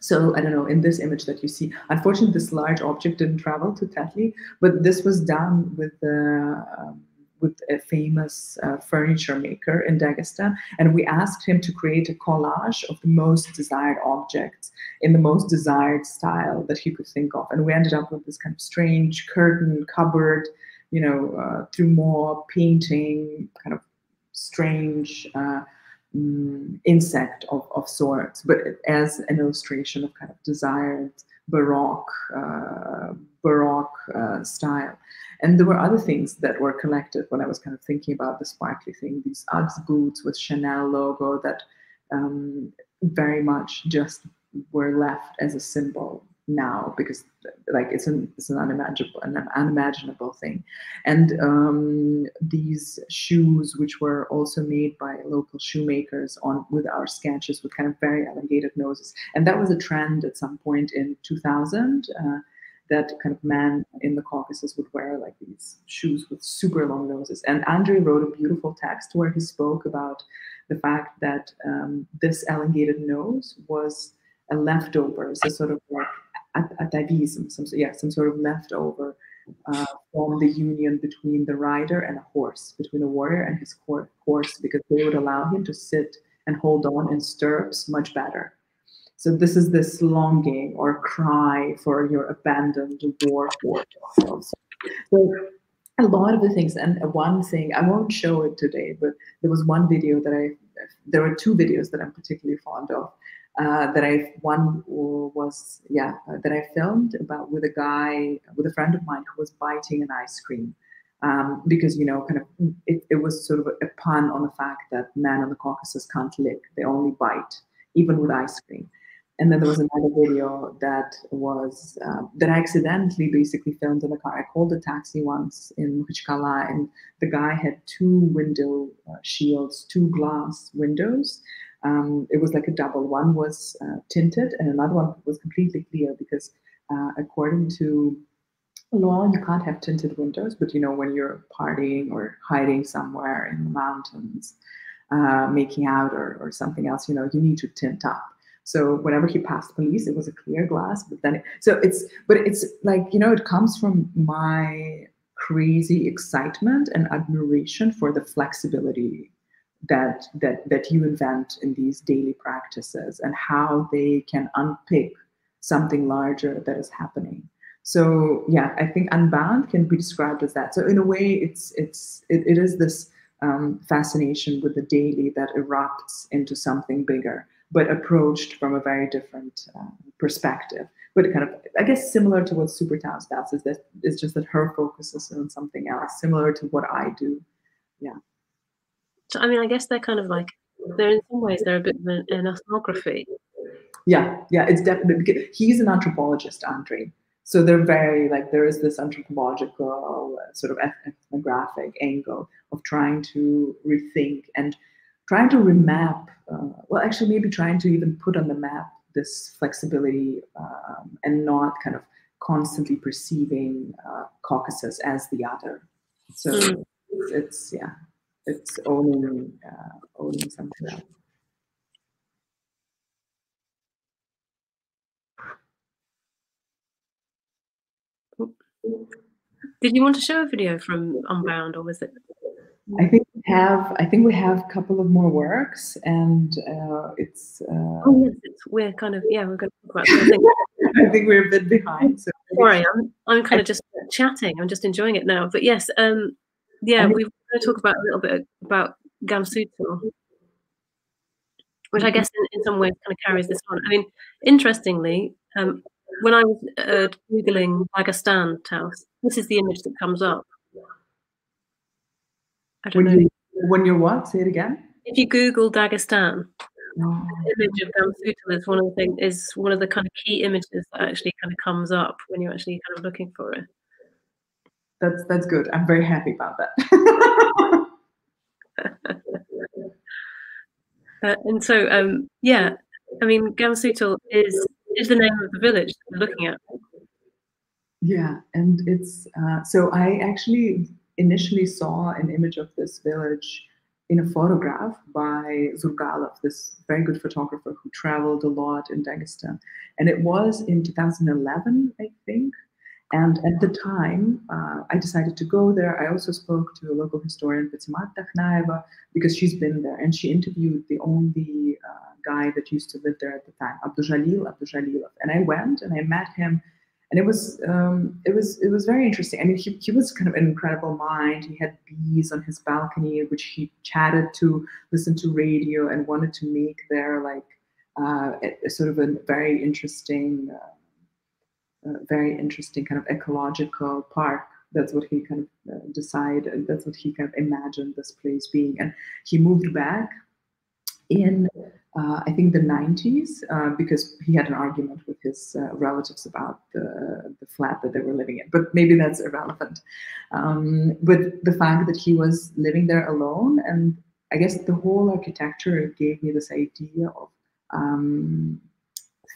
[SPEAKER 2] So I don't know, in this image that you see, unfortunately, this large object didn't travel to Tetley, but this was done with the um, with a famous uh, furniture maker in Dagestan, and we asked him to create a collage of the most desired objects in the most desired style that he could think of. And we ended up with this kind of strange curtain cupboard, you know, uh, through more painting, kind of strange uh, um, insect of, of sorts, but as an illustration of kind of desired Baroque, uh, Baroque uh, style. And there were other things that were collected when I was kind of thinking about the sparkly thing, these Uggs boots with Chanel logo that um, very much just were left as a symbol now because like it's an it's an unimaginable an unimaginable thing and um, these shoes which were also made by local shoemakers on with our sketches with kind of very elongated noses and that was a trend at some point in 2000 uh, that kind of man in the Caucasus would wear like these shoes with super long noses. And Andrei wrote a beautiful text where he spoke about the fact that um, this elongated nose was a leftover, so sort of like atavism, some yeah, some sort of leftover uh, from the union between the rider and a horse, between a warrior and his horse, because they would allow him to sit and hold on in stirrups much better. So this is this longing or cry for your abandoned war horse. So a lot of the things, and one thing I won't show it today, but there was one video that I, there were two videos that I'm particularly fond of. Uh, that I one was yeah that I filmed about with a guy with a friend of mine who was biting an ice cream um, because you know kind of it, it was sort of a, pun on the fact that men in the Caucasus can't lick they only bite even with ice cream and then there was another video that was uh, that I accidentally basically filmed in the car. I called a taxi once in Makhachkala, and the guy had two window uh, shields, two glass windows, um, it was like a double. One was uh, tinted, and another one was completely clear because, uh, according to law, you can't have tinted windows. But you know, when you're partying or hiding somewhere in the mountains, uh, making out or, or something else, you know, you need to tint up. So whenever he passed police, it was a clear glass. But then, it, so it's, but it's like you know, it comes from my crazy excitement and admiration for the flexibility that that that you invent in these daily practices and how they can unpick something larger that is happening so yeah i think unbound can be described as that so in a way it's it's it, it is this um, fascination with the daily that erupts into something bigger but approached from a very different uh, perspective but kind of i guess similar to what Super Taus is that it's just that her focus is on something else similar to what i do yeah
[SPEAKER 1] so, I mean, I guess they're kind of like they're in some ways they're a bit of an, an ethnography.
[SPEAKER 2] Yeah, yeah, it's definitely he's an anthropologist, Andre. So they're very like there is this anthropological uh, sort of ethnographic angle of trying to rethink and trying to remap. Uh, well, actually, maybe trying to even put on the map this flexibility um, and not kind of constantly perceiving uh, Caucasus as the other. So mm. it's, it's yeah, it's owning uh, owning something else.
[SPEAKER 1] Did you want to show a video from Unbound, or was it?
[SPEAKER 2] I think we have. I think we have a couple of more works, and uh, it's. Uh,
[SPEAKER 1] oh yes, it's, we're kind of yeah. We're going to talk about.
[SPEAKER 2] I think we're a bit behind. So
[SPEAKER 1] Sorry, I'm I'm kind of just chatting. I'm just enjoying it now. But yes, um, yeah, we're going to talk about a little bit about Gamsutl, which I guess in, in, some ways kind of carries this on. I mean, interestingly, um, when I was uh, googling Dagestan Taus, this is the image that comes up.
[SPEAKER 2] When know. you when you're what? Say it again.
[SPEAKER 1] If you Google Dagestan, oh. the image of Gamsutl is one of the things is one of the kind of key images that actually kind of comes up when you're actually kind of looking for it
[SPEAKER 2] that's that's good. I'm very happy about that.
[SPEAKER 1] uh, and so, um, yeah, I mean, Gamsutl is is the name of the village we're looking at.
[SPEAKER 2] Yeah, and it's uh, so I actually initially saw an image of this village in a photograph by Zurgalov, this very good photographer who traveled a lot in Dagestan. And it was in 2011, I think, and at the time, uh, I decided to go there. I also spoke to a local historian, Fatimat Takhnaeva, because she's been there and she interviewed the only uh, guy that used to live there at the time, Abdujalil Abdujalilov. And I went and I met him, and it was um, it was it was very interesting. I mean, he, he was kind of an incredible mind. He had bees on his balcony, which he chatted to, listened to radio, and wanted to make there like uh, sort of a very interesting uh, very interesting kind of ecological park. That's what he kind of uh, decided. That's what he kind of imagined this place being. And he moved back in, uh, I think, the 90s uh, because he had an argument with his uh, relatives about the, the flat that they were living in. But maybe that's irrelevant. Um, but the fact that he was living there alone, and I guess the whole architecture gave me this idea of um,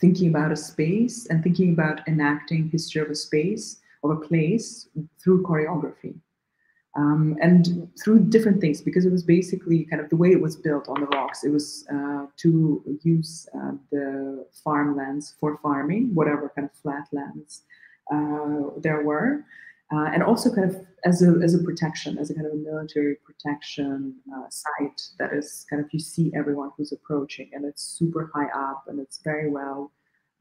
[SPEAKER 2] thinking about a space and thinking about enacting history of a space of a place through choreography. Um, and through different things, because it was basically kind of the way it was built on the rocks, it was uh, to use uh, the farmlands for farming, whatever kind of flat lands uh, there were, uh, and also kind of as a, as a protection, as a kind of a military protection uh, site that is kind of you see everyone who's approaching, and it's super high up, and it's very well,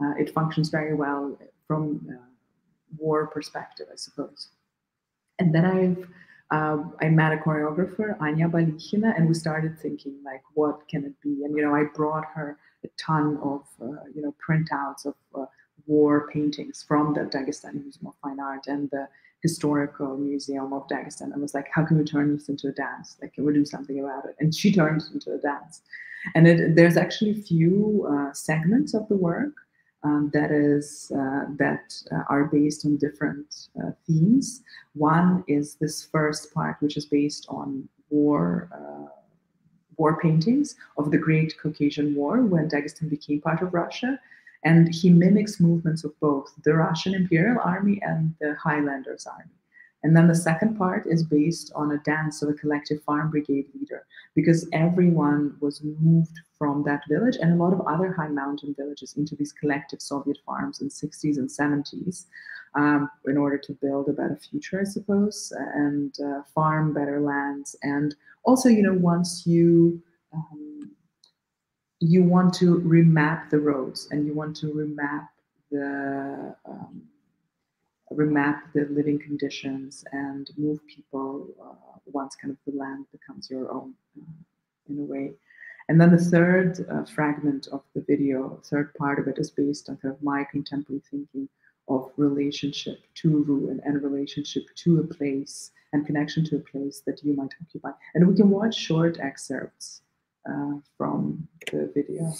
[SPEAKER 2] uh, it functions very well from war perspective, I suppose. And then I've uh, I met a choreographer, Anya Balichina, and we started thinking like, what can it be? And you know, I brought her a ton of uh, you know printouts of uh, war paintings from the Dagestani Museum of Fine Art and the Historical Museum of Dagestan. I was like, how can we turn this into a dance? Like, can we do something about it? And she turned it into a dance. And it, there's actually a few uh, segments of the work um, that is uh, that uh, are based on different uh, themes. One is this first part, which is based on war uh, war paintings of the Great Caucasian War when Dagestan became part of Russia. And he mimics movements of both the Russian Imperial Army and the Highlanders Army. And then the second part is based on a dance of a collective farm brigade leader, because everyone was moved from that village and a lot of other high mountain villages into these collective Soviet farms in 60s and 70s um, in order to build a better future, I suppose, and uh, farm better lands. And also, you know, once you um, you want to remap the roads and you want to remap the um, remap the living conditions and move people uh, once kind of the land becomes your own uh, in a way. And then the third uh, fragment of the video, third part of it is based on kind of my contemporary thinking of relationship to ruin and relationship to a place and connection to a place that you might occupy. And we can watch short excerpts uh, from the video.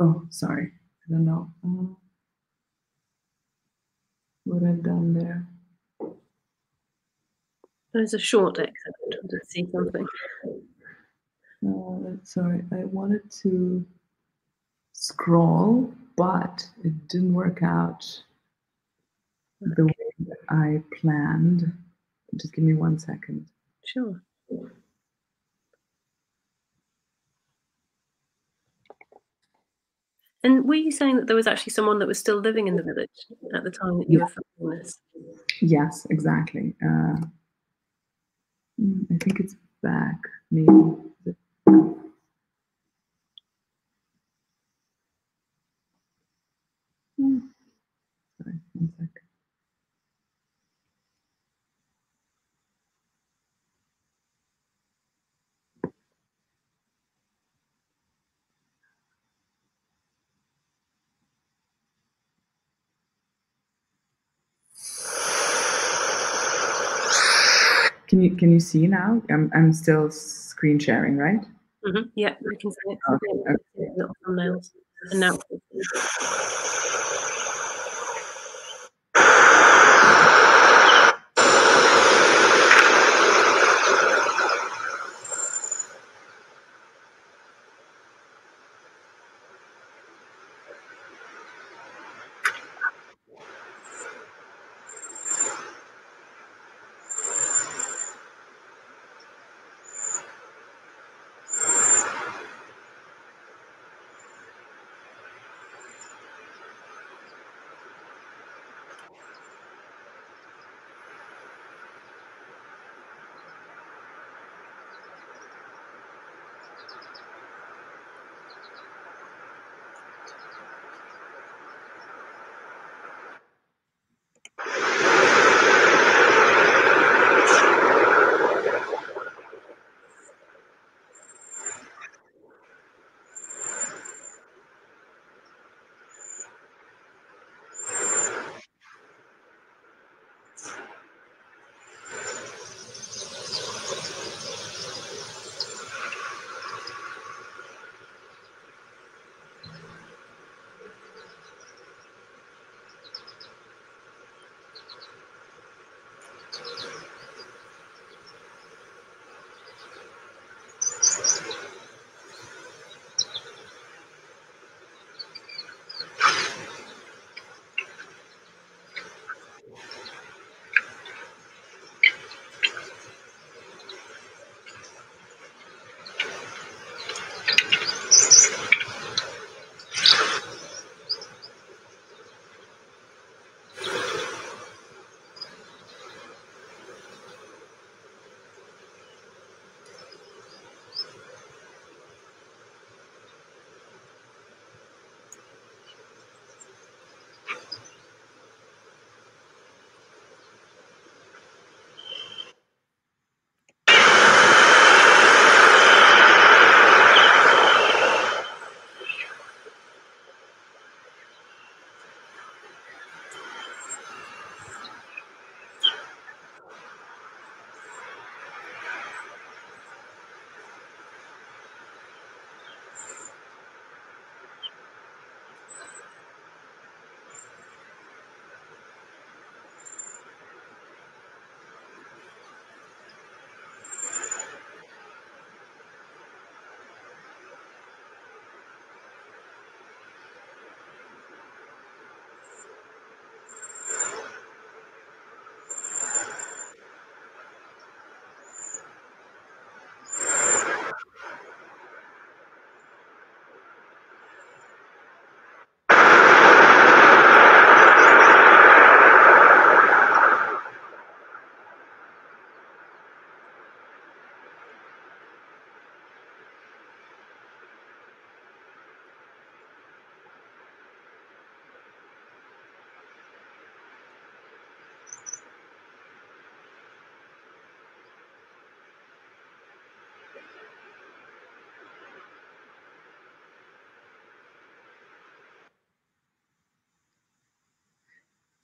[SPEAKER 2] Oh, sorry. I don't know uh, what I've done there.
[SPEAKER 1] There's a short excerpt to see something.
[SPEAKER 2] Uh, sorry, I wanted to scroll, but it didn't work out the way that I planned. Just give me one second.
[SPEAKER 1] Sure. And were you saying that there was actually someone that was still living in the village at the time that you yeah. were filming this?
[SPEAKER 2] Yes, exactly. Uh, I think it's back, maybe. Hmm. Sorry, one second. Can you can you see now? I'm I'm still screen sharing, right?
[SPEAKER 1] Mm-hmm. Yeah, we can see it. Okay. okay. Little thumbnails. And now.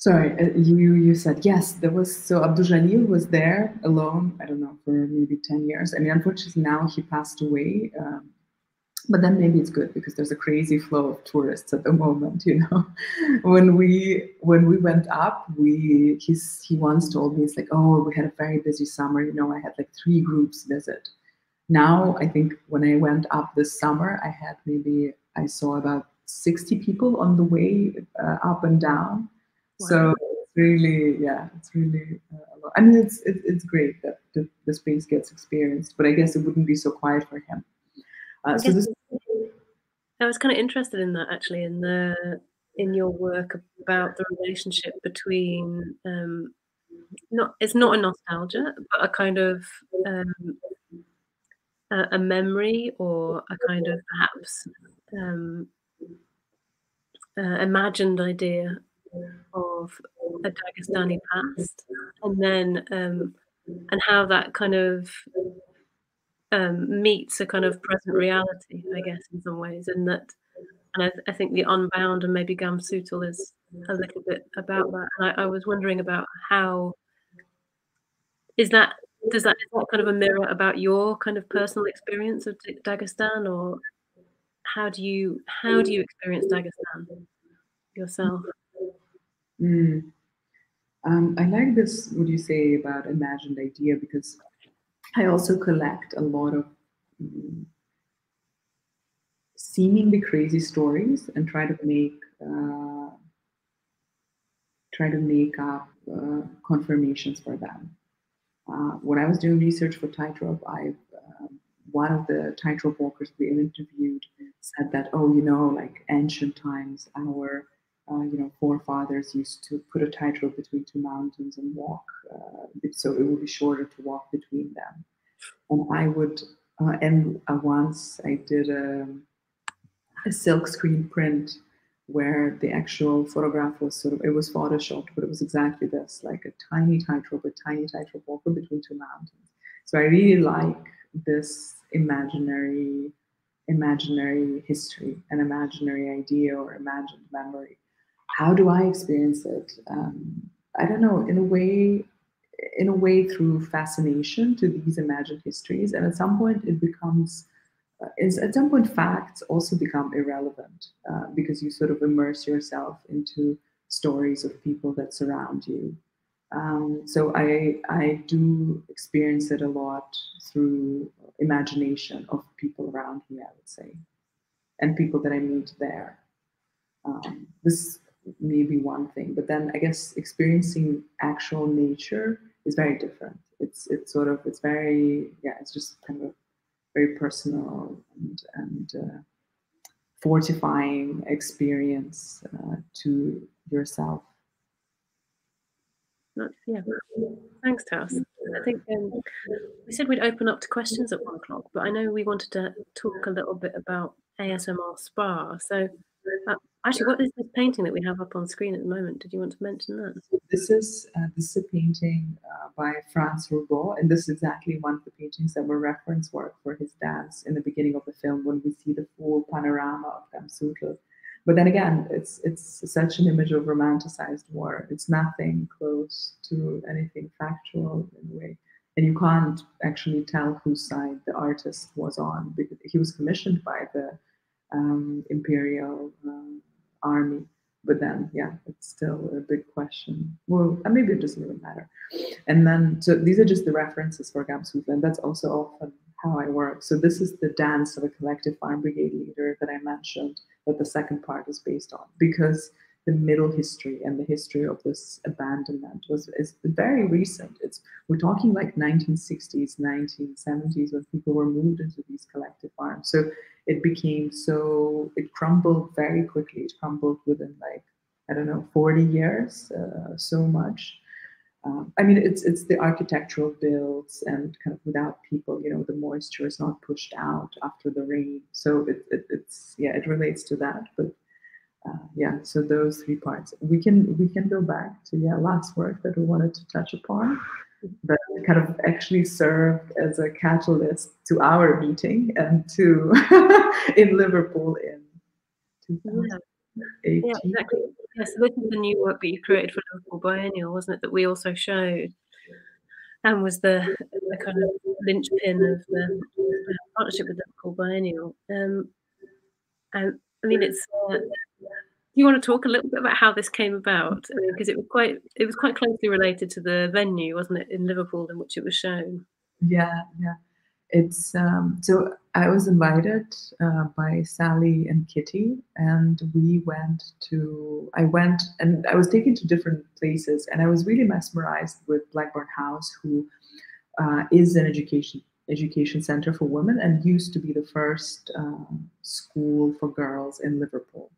[SPEAKER 2] Sorry, uh, you you said yes. There was so Abdul Jalil was there alone. I don't know for maybe ten years. I mean, unfortunately now he passed away. Um, but then maybe it's good because there's a crazy flow of tourists at the moment. You know, when we when we went up, we he's he once told me it's like oh we had a very busy summer. You know, I had like three groups visit. Now I think when I went up this summer, I had maybe I saw about sixty people on the way uh, up and down so it's really, yeah, it's really uh, a lot. I mean, it's it, it's great that the, the, space gets experienced, but I guess it wouldn't be so quiet for him. Uh, so this.
[SPEAKER 1] I was kind of interested in that actually in the in your work about the relationship between um, not it's not a nostalgia, but a kind of um, a, a memory or a kind of perhaps um, uh, imagined idea of a Dagestani past, and then um, and how that kind of um, meets a kind of present reality, I guess, in some ways, and that, and I, I think the Unbound and maybe Gamsutl is a little bit about that. And I, I was wondering about how is that does that is that kind of a mirror about your kind of personal experience of Dagestan, or how do you how do you experience Dagestan yourself?
[SPEAKER 2] Mm. Um, I like this, what you say about imagined idea, because I also collect a lot of um, seemingly crazy stories and try to make uh, try to make up uh, confirmations for them. Uh, when I was doing research for tightrope, I uh, one of the tightrope walkers we interviewed said that, oh, you know, like ancient times, our uh, you know, forefathers used to put a tightrope between two mountains and walk, uh, so it would be shorter to walk between them. And I would, uh, and uh, once I did a, a silk screen print where the actual photograph was sort of, it was photoshopped, but it was exactly this, like a tiny tightrope, a tiny tightrope walker between two mountains. So I really like this imaginary imaginary history, an imaginary idea or imagined memory how do I experience it? Um, I don't know, in a way, in a way through fascination to these imagined histories, and at some point it becomes, uh, is at some point facts also become irrelevant uh, because you sort of immerse yourself into stories of people that surround you. Um, so I I do experience it a lot through imagination of people around me, I would say, and people that I meet there. Um, this may be one thing, but then I guess experiencing actual nature is very different. It's it's sort of it's very yeah it's just kind of very personal and and uh, fortifying experience uh, to yourself.
[SPEAKER 1] Yeah, thanks, Taus. I think um, we said we'd open up to questions at one o'clock, but I know we wanted to talk a little bit about ASMR Spa. So uh, Actually, what is this painting that we have up on screen at the moment? Did you want to mention that?
[SPEAKER 2] This is uh, this is a painting uh, by Franz Roubaud, and this is exactly one of the paintings that were reference work for his dance in the beginning of the film when we see the full panorama of Gamsutl. But then again, it's it's such an image of romanticized war. It's nothing close to anything factual in a way, and you can't actually tell whose side the artist was on because he was commissioned by the um, imperial. Um, army. But then, yeah, it's still a big question. Well, uh, maybe it doesn't even matter. And then, so these are just the references for Gamsutl, and that's also often how I work. So this is the dance of a collective farm brigade leader that I mentioned that the second part is based on, because the middle history and the history of this abandonment was is very recent. It's we're talking like 1960s, 1970s when people were moved into these collective farms. So it became so it crumbled very quickly. It crumbled within like I don't know 40 years, uh, so much. Um, I mean, it's it's the architectural builds and kind of without people, you know, the moisture is not pushed out after the rain. So it, it it's yeah, it relates to that, but uh, yeah, so those three parts. We can we can go back to yeah last work that we wanted to touch upon that kind of actually served as a catalyst to our meeting and to in Liverpool in 2018.
[SPEAKER 1] Yeah, exactly. Yes, yeah, so this is the new work that you created for Liverpool Biennial, wasn't it? That we also showed, and was the, the kind of linchpin of the, the partnership with Liverpool Biennial. Um, and I mean, it's uh, you want to talk a little bit about how this came about? Because it was quite it was quite closely related to the venue wasn't it in liverpool in which it was shown?
[SPEAKER 2] Yeah yeah. It's um, so i was invited uh, by sally and kitty and we went to i went and i was taken to different places and i was really mesmerized with blackburn house who uh, is an education education center for women and used to be the first um, school for girls in liverpool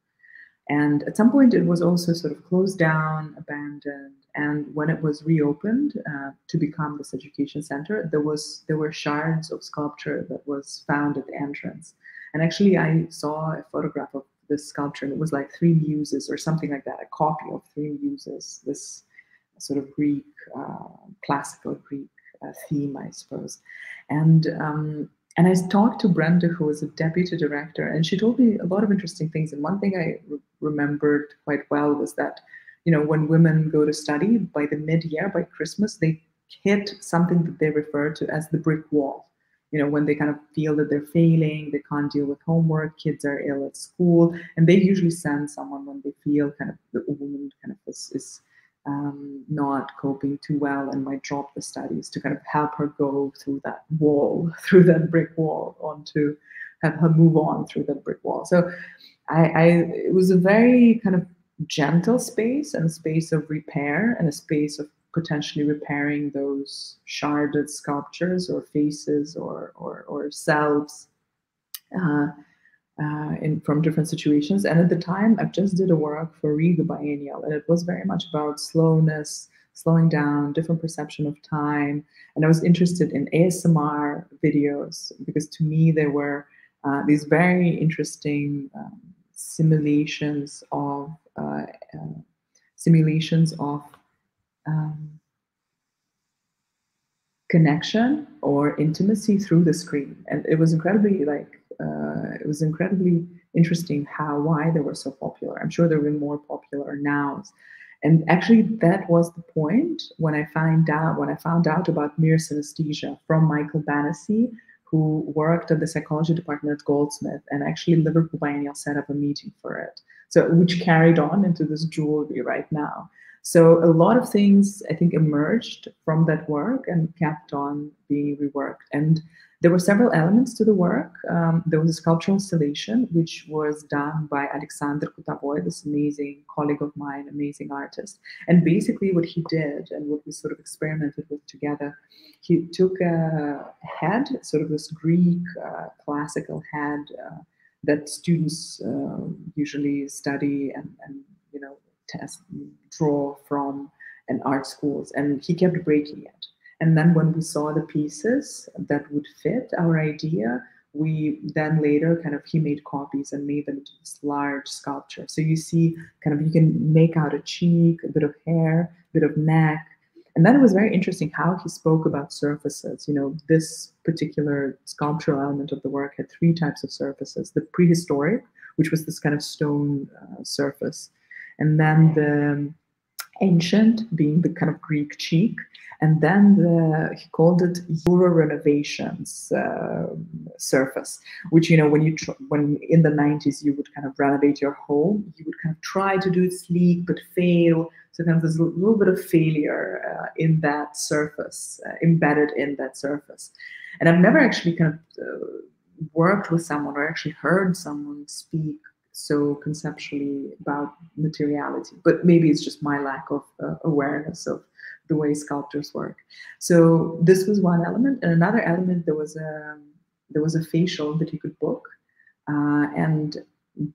[SPEAKER 2] and at some point, it was also sort of closed down, abandoned. And when it was reopened uh, to become this education center, there was there were shards of sculpture that was found at the entrance. And actually, I saw a photograph of this sculpture, and it was like three muses or something like that, a copy of three muses. This sort of Greek, uh, classical Greek uh, theme, I suppose. And um, and I talked to Brenda, who was a deputy director, and she told me a lot of interesting things. And one thing I re- remembered quite well was that, you know, when women go to study, by the mid-year, by Christmas, they hit something that they refer to as the brick wall. You know, when they kind of feel that they're failing, they can't deal with homework, kids are ill at school, and they usually send someone when they feel kind of the woman kind of is, is um, not coping too well and might drop the studies to kind of help her go through that wall, through that brick wall, onto have her move on through that brick wall. So I, I it was a very kind of gentle space and a space of repair and a space of potentially repairing those sharded sculptures or faces or or, or selves. Uh, uh, in from different situations. And at the time, I just did a work for Riga Biennial, and it was very much about slowness, slowing down, different perception of time. And I was interested in ASMR videos because to me they were uh, these very interesting um, simulations of uh, uh simulations of um, connection or intimacy through the screen, and it was incredibly like uh, it was incredibly interesting how why they were so popular. I'm sure they're even more popular now. And actually, that was the point when I found out when I found out about mirror synesthesia from Michael Banissy, who worked at the psychology department at Goldsmith, and actually Liverpool Biennial set up a meeting for it. So, which carried on into this jewelry right now. So a lot of things I think emerged from that work and kept on being reworked. And there were several elements to the work. Um, there was a sculptural installation, which was done by Alexander Kutovoy, this amazing colleague of mine, amazing artist. And basically, what he did and what we sort of experimented with together, he took a head, sort of this Greek uh, classical head uh, that students uh, usually study and, and you know test draw from in art schools, and he kept breaking it and then when we saw the pieces that would fit our idea, we then later kind of he made copies and made them into this large sculpture. So you see kind of you can make out a cheek, a bit of hair, a bit of neck. And then it was very interesting how he spoke about surfaces. You know, this particular sculptural element of the work had three types of surfaces. The prehistoric, which was this kind of stone uh, surface. And then the ancient being the kind of Greek cheek, and then the, he called it Euro renovations uh, surface, which you know when you tr- when in the 90s you would kind of renovate your home, you would kind of try to do it sleek but fail. So kind of there's a little bit of failure uh, in that surface, uh, embedded in that surface. And I've never actually kind of uh, worked with someone or actually heard someone speak so conceptually about materiality. But maybe it's just my lack of uh, awareness of the way sculptors work. So this was one element, and another element there was a there was a facial that you could book, uh, and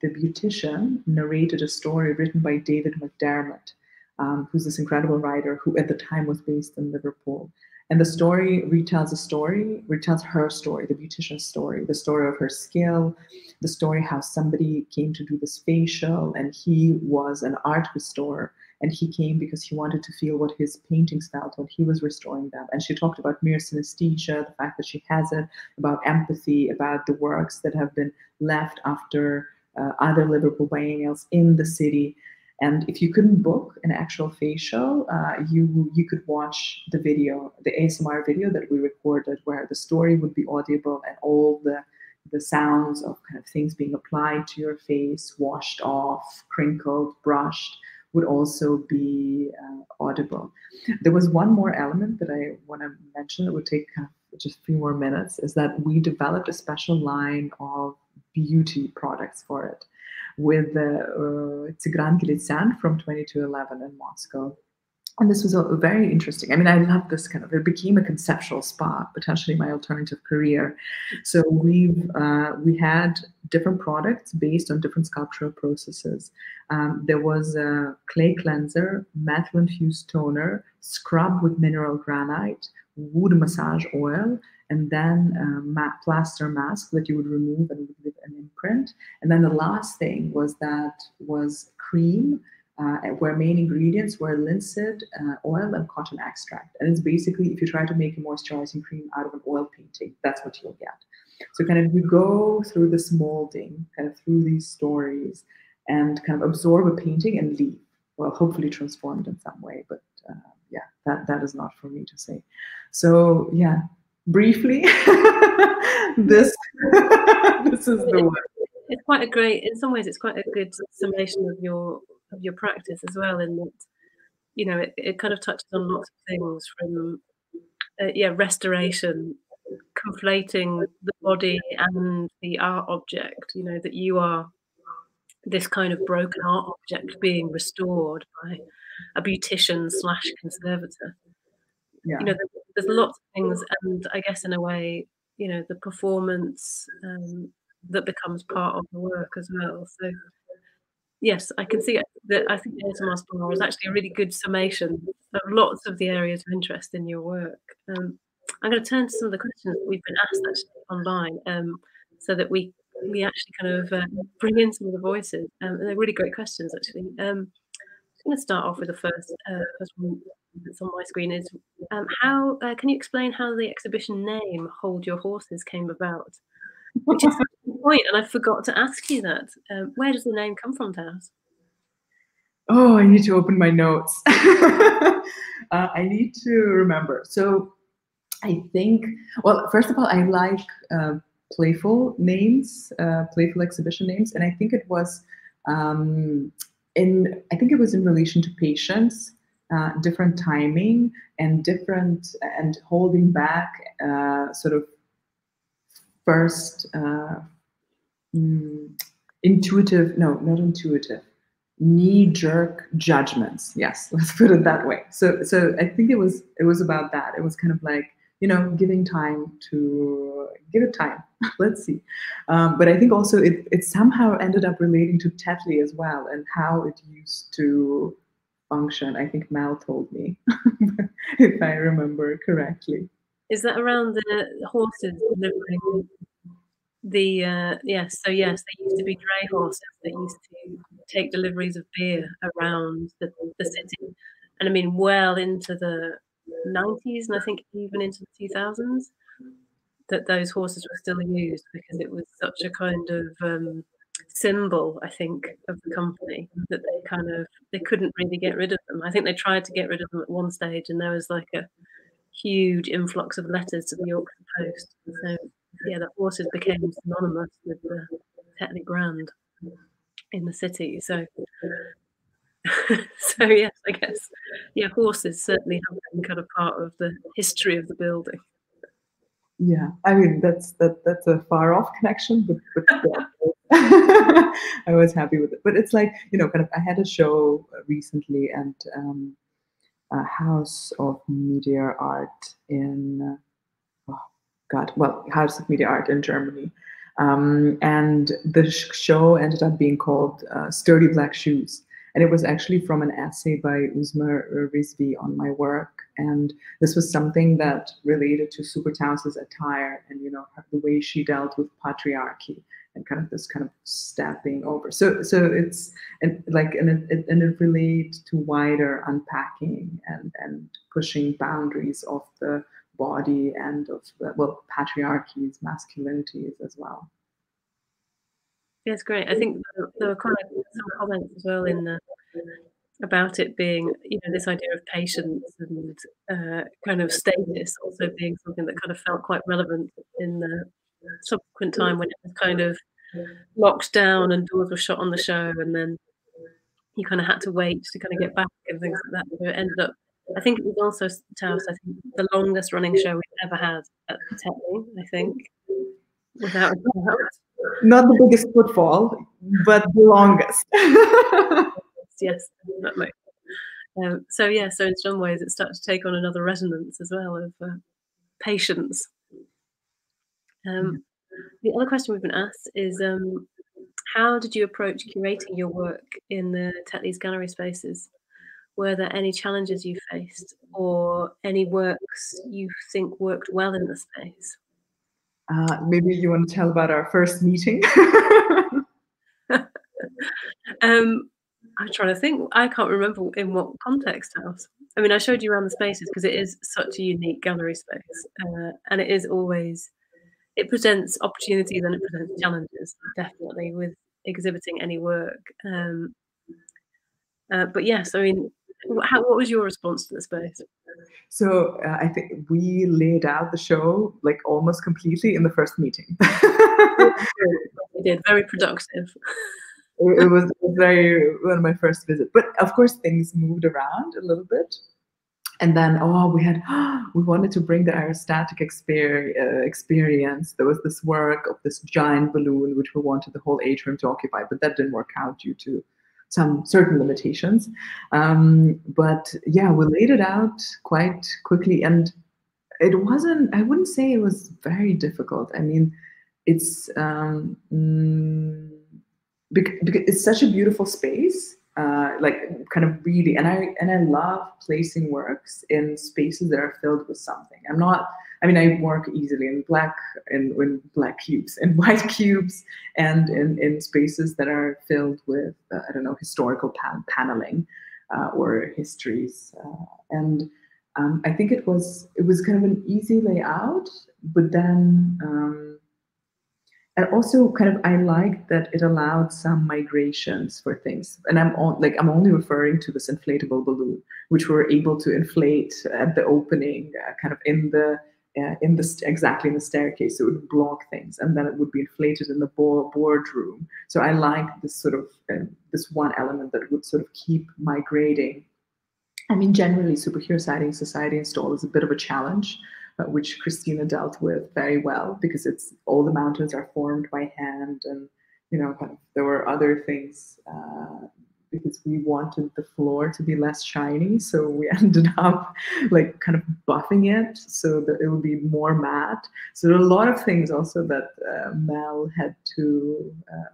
[SPEAKER 2] the beautician narrated a story written by David McDermott, um, who's this incredible writer who at the time was based in Liverpool. And the story retells a story, retells her story, the beautician's story, the story of her skill, the story how somebody came to do this facial, and he was an art restorer and he came because he wanted to feel what his paintings felt when he was restoring them. And she talked about mirror synesthesia, the fact that she has it, about empathy, about the works that have been left after uh, other Liverpool biennials in the city. And if you couldn't book an actual facial, uh, you you could watch the video, the ASMR video that we recorded, where the story would be audible and all the the sounds of kind of things being applied to your face, washed off, crinkled, brushed, would also be uh, audible. There was one more element that I want to mention that would take just a few more minutes is that we developed a special line of beauty products for it with the uh, Tigran Gilitsan from 2211 in Moscow and this was a, very interesting. I mean, I love this kind of. It became a conceptual spa, potentially my alternative career. So we've uh, we had different products based on different sculptural processes. Um, there was a clay cleanser, metal infused toner, scrub with mineral granite, wood massage oil, and then a plaster mask that you would remove and leave an imprint. And then the last thing was that was cream uh, where main ingredients were linseed uh, oil and cotton extract. And it's basically if you try to make a moisturizing cream out of an oil painting, that's what you'll get. So kind of you go through this molding, kind of through these stories, and kind of absorb a painting and leave. Well, hopefully transformed in some way, but uh, yeah, that that is not for me to say. So yeah, briefly, this this is the one.
[SPEAKER 1] It's quite a great. In some ways, it's quite a good summation of your of your practice as well in that you know it, it kind of touches on lots of things from uh, yeah restoration conflating the body and the art object you know that you are this kind of broken art object being restored by a beautician slash conservator yeah. you know there's lots of things and i guess in a way you know the performance um, that becomes part of the work as well so yes, I can see. That I think ASMR Spa is actually a really good summation of lots of the areas of interest in your work. Um, I'm going to turn to some of the questions that we've been asked actually online, um, so that we we actually kind of uh, bring in some of the voices. Um, they're really great questions, actually. Um, I'm going to start off with the first uh, first one that's on my screen. Is um, how uh, can you explain how the exhibition name "Hold Your Horses" came about? Which is the point, and I forgot to ask you that. Um, where does the name come from, Taus?
[SPEAKER 2] Oh, I need to open my notes. uh, I need to remember. So, I think, well, first of all, I like uh, playful names, uh, playful exhibition names, and I think it was um, in, I think it was in relation to patience. Uh, different timing and different and holding back uh, sort of first uh, mm, intuitive no not intuitive knee jerk judgments. Yes let's put it that way. So so i think it was it was about that. It was kind of like you know giving time to give it time. Let's see. Um, but i think also it, it somehow ended up relating to tetley as well and how it used to function. I think mal told me if i remember correctly.
[SPEAKER 1] Is that around the horses delivering? The uh, yes, so yes, they used to be dray horses that used to take deliveries of beer around the, the city, and I mean well into the 90s and I think even into the 2000s that those horses were still used because it was such a kind of um, symbol, I think, of the company that they kind of they couldn't really get rid of them. I think they tried to get rid of them at one stage, and there was like a huge influx of letters to the Yorkshire Post. So yeah, the horses became synonymous with the Tetley brand in the city. So, so yes, I guess yeah, horses certainly have been kind of part of the history of the building.
[SPEAKER 2] Yeah, I mean that's that that's a far off connection, but, but yeah. I was happy with it. But it's like you know, kind of. I had a show recently, and um, a House of Media Art in God, well, House of Media Art in Germany. Um, and the show ended up being called uh, Sturdy Black Shoes. And it was actually from an essay by Uzma Rizvi on my work. And this was something that related to Super Taus's attire and, you know, the way she dealt with patriarchy and kind of this kind of stepping over. So, so it's and like and it, and it relates to wider unpacking and and pushing boundaries of the body and of well patriarchies, masculinities as well.
[SPEAKER 1] Yes, great. I think there were quite some comments as well in the about it being, you know, this idea of patience and uh, kind of status also being something that kind of felt quite relevant in the subsequent time when it was kind of locked down and doors were shut on the show, and then you kind of had to wait to kind of get back and things like that. So it ended up I think it was also Taus, I think the longest running show we've ever had at Tetley, I think. Without doubt.
[SPEAKER 2] Not the biggest footfall, but the longest.
[SPEAKER 1] yes, definitely. Um, so yeah, so in some ways it starts to take on another resonance as well of uh, patience. Um, the other question we've been asked is um, how did you approach curating your work in the Tetley's gallery spaces? were there any challenges you faced or any works you think worked well in the space?
[SPEAKER 2] Uh, maybe you want to tell about our first meeting.
[SPEAKER 1] um, I'm trying to think. I can't remember in what context house. I mean, I showed you around the spaces because it is such a unique gallery space, uh, and it is always it presents opportunities and it presents challenges. Definitely with exhibiting any work. Um, uh, but yes, I mean, how, what was your response to this, space?
[SPEAKER 2] So uh, I think we laid out the show like almost completely in the first meeting.
[SPEAKER 1] we did very productive.
[SPEAKER 2] it, was, it was very one of my first visits, but of course things moved around a little bit. And then, oh, we had, we wanted to bring the aerostatic uh, experience. There was this work of this giant balloon, which we wanted the whole atrium to occupy, but that didn't work out due to some certain limitations. Um, but yeah, we laid it out quite quickly, and it wasn't. I wouldn't say it was very difficult. I mean, it's um, mm, because, it's such a beautiful space. Uh, like kind of really and i and i love placing works in spaces that are filled with something i'm not I mean, I work easily in black in, in black cubes, in white cubes, and in, in spaces that are filled with uh, I don't know historical pan- paneling uh, or histories. Uh, and um, I think it was it was kind of an easy layout, but then um, and also kind of I liked that it allowed some migrations for things. And I'm on, like I'm only referring to this inflatable balloon, which we were able to inflate at the opening, uh, kind of in the uh, in this exactly in the staircase so it would block things and then it would be inflated in the board, boardroom. So i like this sort of uh, this one element that would sort of keep migrating. I mean, generally, superhero sighting society install is a bit of a challenge, uh, which Christina dealt with very well because it's all the mountains are formed by hand, and you know, kind of, there were other things uh, because we wanted the floor to be less shiny. So we ended up like kind of buffing it so that it would be more matte. So there are a lot of things also that uh, Mel had to uh,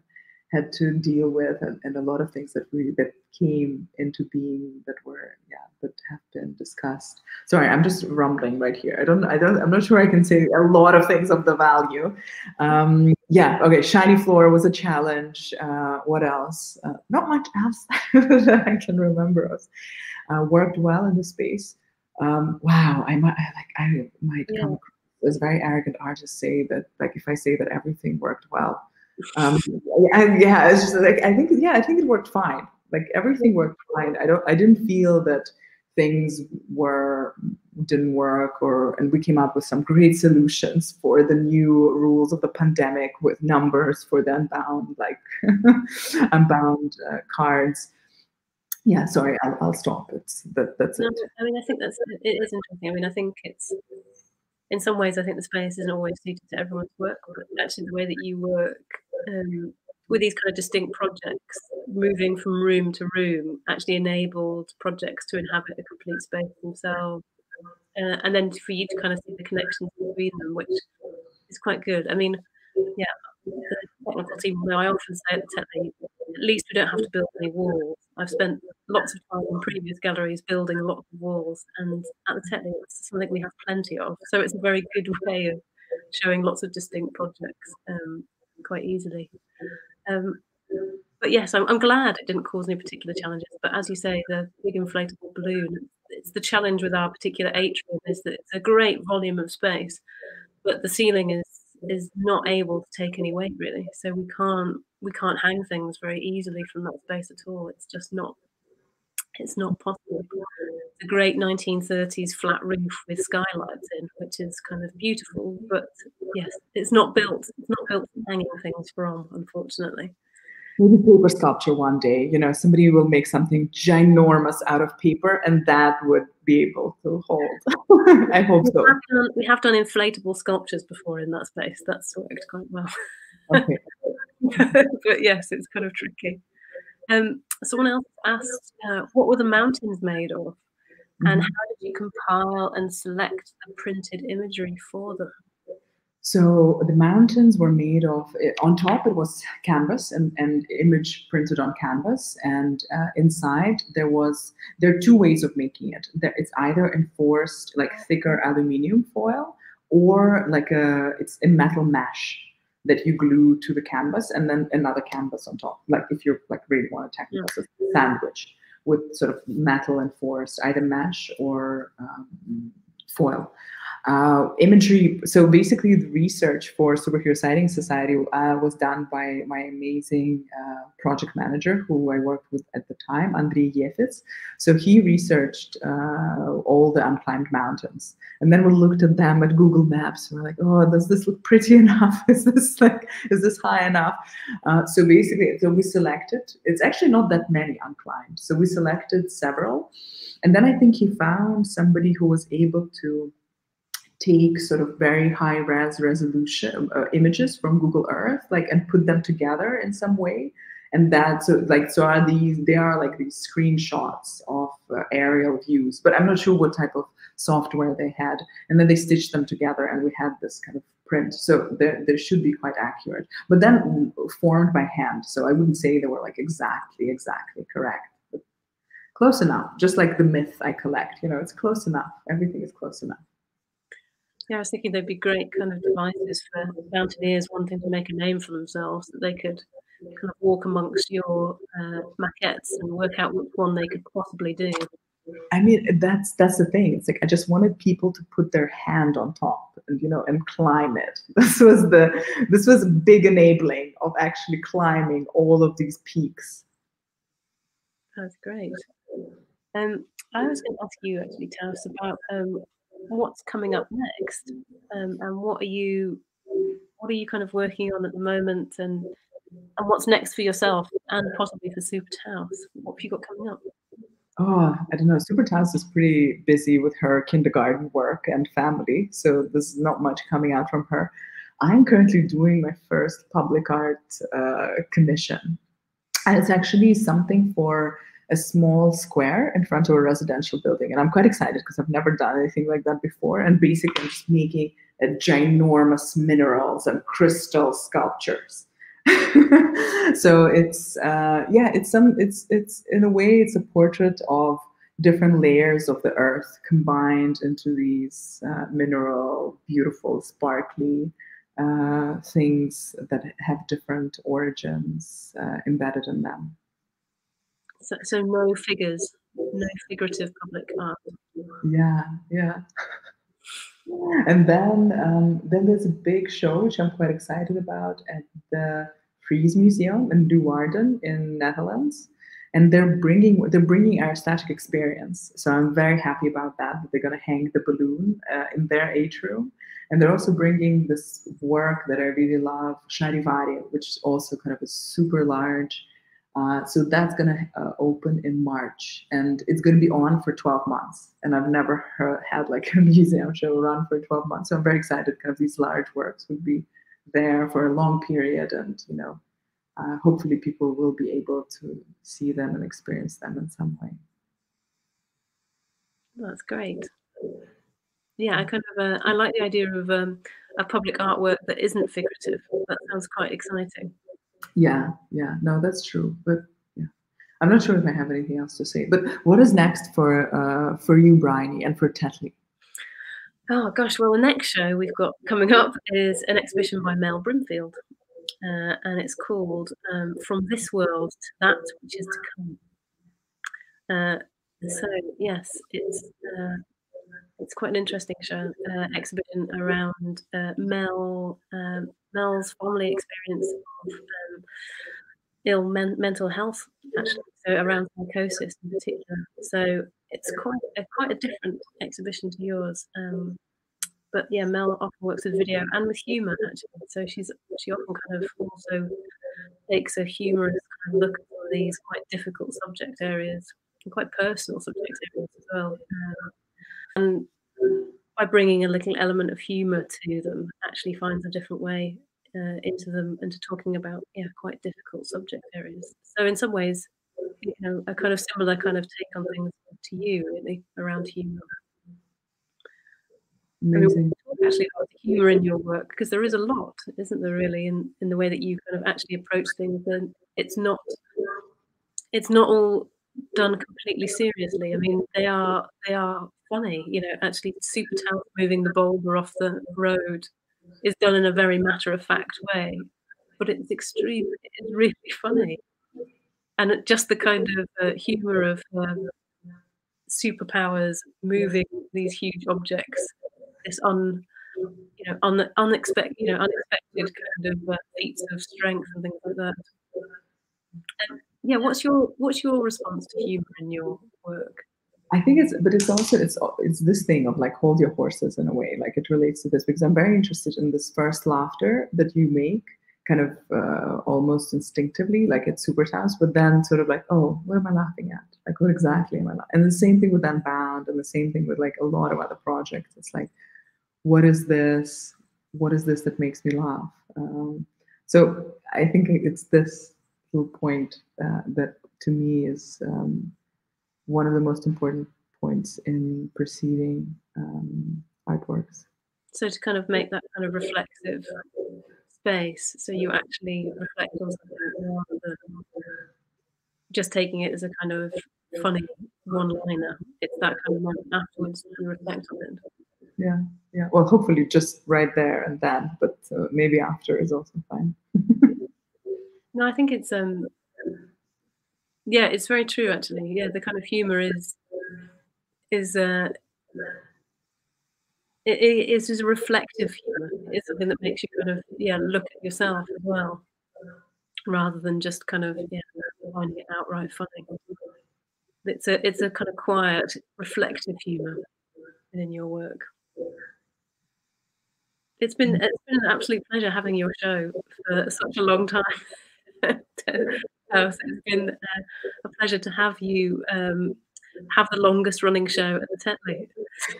[SPEAKER 2] had to deal with and, and a lot of things that we that came into being that were yeah that have been discussed. Sorry i'm just rumbling right here. I don't i don't i'm not sure i can say a lot of things of the value. Um yeah okay shiny floor was a challenge. Uh what else? Uh, not much else that i can remember of. Uh, worked well in the space. Um wow i might I, like i might yeah. come as very arrogant artist say that like if i say that everything worked well um, and yeah, it's just like I think yeah, I think it worked fine. Like everything worked fine. I don't I didn't feel that things were didn't work or and we came up with some great solutions for the new rules of the pandemic with numbers for the unbound like unbound uh, cards. Yeah sorry I'll, I'll stop. It's that that's no, it.
[SPEAKER 1] I mean i think that's it is interesting. I mean i think it's in some ways i think the space isn't always suited to everyone's work but actually the way that you work um, with these kind of distinct projects, moving from room to room actually enabled projects to inhabit a complete space themselves. Uh, and then for you to kind of see the connections between them, which is quite good. I mean, yeah, the technical team, I often say at the Tetley, at least we don't have to build any walls. I've spent lots of time in previous galleries building lots of walls, and at the Tetley, it's something we have plenty of. So it's a very good way of showing lots of distinct projects um, quite easily. Um, but yes, I'm, I'm, glad it didn't cause any particular challenges. But as you say, the big inflatable balloon, it's the challenge with our particular atrium is that it's a great volume of space, but the ceiling is is not able to take any weight really. So we can't we can't hang things very easily from that space at all. It's just not it's not possible. The great 1930s flat roof with skylights in, which is kind of beautiful, but yes, it's not built. It's not built for hanging things from, unfortunately.
[SPEAKER 2] Maybe paper sculpture one day. You know, somebody will make something ginormous out of paper, and that would be able to hold. I hope
[SPEAKER 1] we
[SPEAKER 2] so.
[SPEAKER 1] Have done, we have done inflatable sculptures before in that space. That's worked quite well. Okay. but yes, it's kind of tricky. Um, someone else asked, uh, what were the mountains made of? And mm-hmm. how did you compile and select the printed imagery for them?
[SPEAKER 2] So the mountains were made of, eh, on top it was canvas and, and image printed on canvas. And uh, inside there was, there are two ways of making it. There, it's either enforced like thicker aluminium foil or like a, it's a metal mesh that you glue to the canvas and then another canvas on top. Like if you're like really want a technical sandwich with sort of metal enforced either mesh or um, foil uh, imagery. So basically, the research for Superhero Sighting Society uh, was done by my amazing uh, project manager, who I worked with at the time, Andrei Yefitz. So he researched uh, all the unclimbed mountains, and then we looked at them at Google Maps. And we're like, oh, does this look pretty enough? is this like, is this high enough? Uh, so basically, so we selected. It's actually not that many unclimbed. So we selected several, and then I think he found somebody who was able to take sort of very high res resolution uh, images from Google Earth, like and put them together in some way. And that so like so are these they are like these screenshots of uh, aerial views, but I'm not sure what type of software they had. And then they stitched them together, and we had this kind of print. So there, there should be quite accurate, but then formed by hand. So I wouldn't say they were like exactly exactly correct. Close enough, just like the myth I collect. You know, it's close enough. Everything is close enough.
[SPEAKER 1] Yeah, I was thinking they'd be great kind of devices for mountaineers wanting to make a name for themselves, that they could kind of walk amongst your uh, maquettes and work out which one they could possibly do.
[SPEAKER 2] I mean, that's that's the thing. It's like I just wanted people to put their hand on top and you know and climb it. This was the this was big enabling of actually climbing all of these peaks.
[SPEAKER 1] That's great. Um, I was going to ask you actually, tell us about um, what's coming up next, um, and what are you what are you kind of working on at the moment, and and what's next for yourself and possibly for Super Taus? What have you got coming up?
[SPEAKER 2] Oh, I don't know. Super Taus is pretty busy with her kindergarten work and family, so there's not much coming out from her. I'm currently doing my first public art uh, commission, and it's actually something for a small square in front of a residential building. And I'm quite excited because I've never done anything like that before. And basically, I'm just making a ginormous minerals and crystal sculptures so it's uh, yeah, it's some it's it's in a way it's a portrait of different layers of the earth combined into these uh, mineral, beautiful, sparkly uh, things that have different origins uh, embedded in them.
[SPEAKER 1] So, so no figures, no figurative public art.
[SPEAKER 2] Yeah, yeah. and then um, then there's a big show which I'm quite excited about at the Fries Museum in Leeuwarden in Netherlands, and they're bringing they're bringing aerostatic experience. So I'm very happy about that. That they're going to hang the balloon uh, in their atrium, and they're also bringing this work that I really love, Charivari, which is also kind of a super large. Uh, so that's going to uh, open in March, and it's going to be on for 12 months. And I've never heard, had like a museum show run for 12 months, so I'm very excited. because these large works would be there for a long period and you know uh, hopefully people will be able to see them and experience them in some way
[SPEAKER 1] that's great yeah i kind of uh, i like the idea of um, a public artwork that isn't figurative that sounds quite exciting
[SPEAKER 2] yeah yeah. No that's true but yeah. I'm not sure if i have anything else to say but what is next for uh, for you bryony and for tetley?
[SPEAKER 1] Oh gosh, well, the next show we've got coming up is an exhibition by Mel Brimfield, uh, and it's called um, From This World to That Which Is to Come. Uh, so yes, it's uh, it's quite an interesting show uh, exhibition around uh, Mel um, Mel's family experience of um, ill men- mental health, actually, so around psychosis in particular. So it's quite a, quite a different exhibition to yours. Um, but yeah, Mel often works with video and with humor actually. So she's she often kind of also takes a humorous kind of look at these quite difficult subject areas and quite personal subject areas as well. Um, and by bringing a little element of humor to them, actually finds a different way uh, into them and to talking about yeah quite difficult subject areas. So in some ways, you know, a kind of similar kind of take on things to you really around humor.
[SPEAKER 2] Amazing.
[SPEAKER 1] I mean, actually about the humor in your work because there is a lot, isn't there? Really, in in the way that you kind of actually approach things, and it's not it's not all done completely seriously. I mean, they are they are funny. You know, actually, super talent moving the boulder off the road is done in a very matter of fact way, but it's extreme. It's really funny, and just the kind of uh, humor of um, superpowers moving these huge objects this un, you know, un, unexpected, you know, unexpected kind of uh, feats of strength and things like that. And yeah, what's your what's your response to humor in your work?
[SPEAKER 2] I think it's, but it's also it's it's this thing of like hold your horses in a way. Like it relates to this because I'm very interested in this first laughter that you make, kind of uh, almost instinctively, like it super sounds, but then sort of like, oh, what am I laughing at? Like what exactly am I? laughing? And the same thing with Unbound, and the same thing with like a lot of other projects. It's like, what is this? What is this that makes me laugh? Um, so I think it's this little point uh, that to me is um, one of the most important points in perceiving um, artworks.
[SPEAKER 1] So to kind of make that kind of reflective space, so you actually reflect on something rather than just taking it as a kind of funny one-liner. It's that kind of moment afterwards you reflect on it
[SPEAKER 2] yeah yeah well hopefully just right there and then but uh, maybe after is also fine
[SPEAKER 1] no i think it's um yeah it's very true actually. Yeah the kind of humor is is uh it, it is a reflective humor it's something that makes you kind of yeah look at yourself as well rather than just kind of yeah finding it outright funny. It's a it's a kind of quiet reflective humor in your work. It's been it's been an absolute pleasure having your show for such a long time. it's been uh, a pleasure to have you um, have the longest running show at the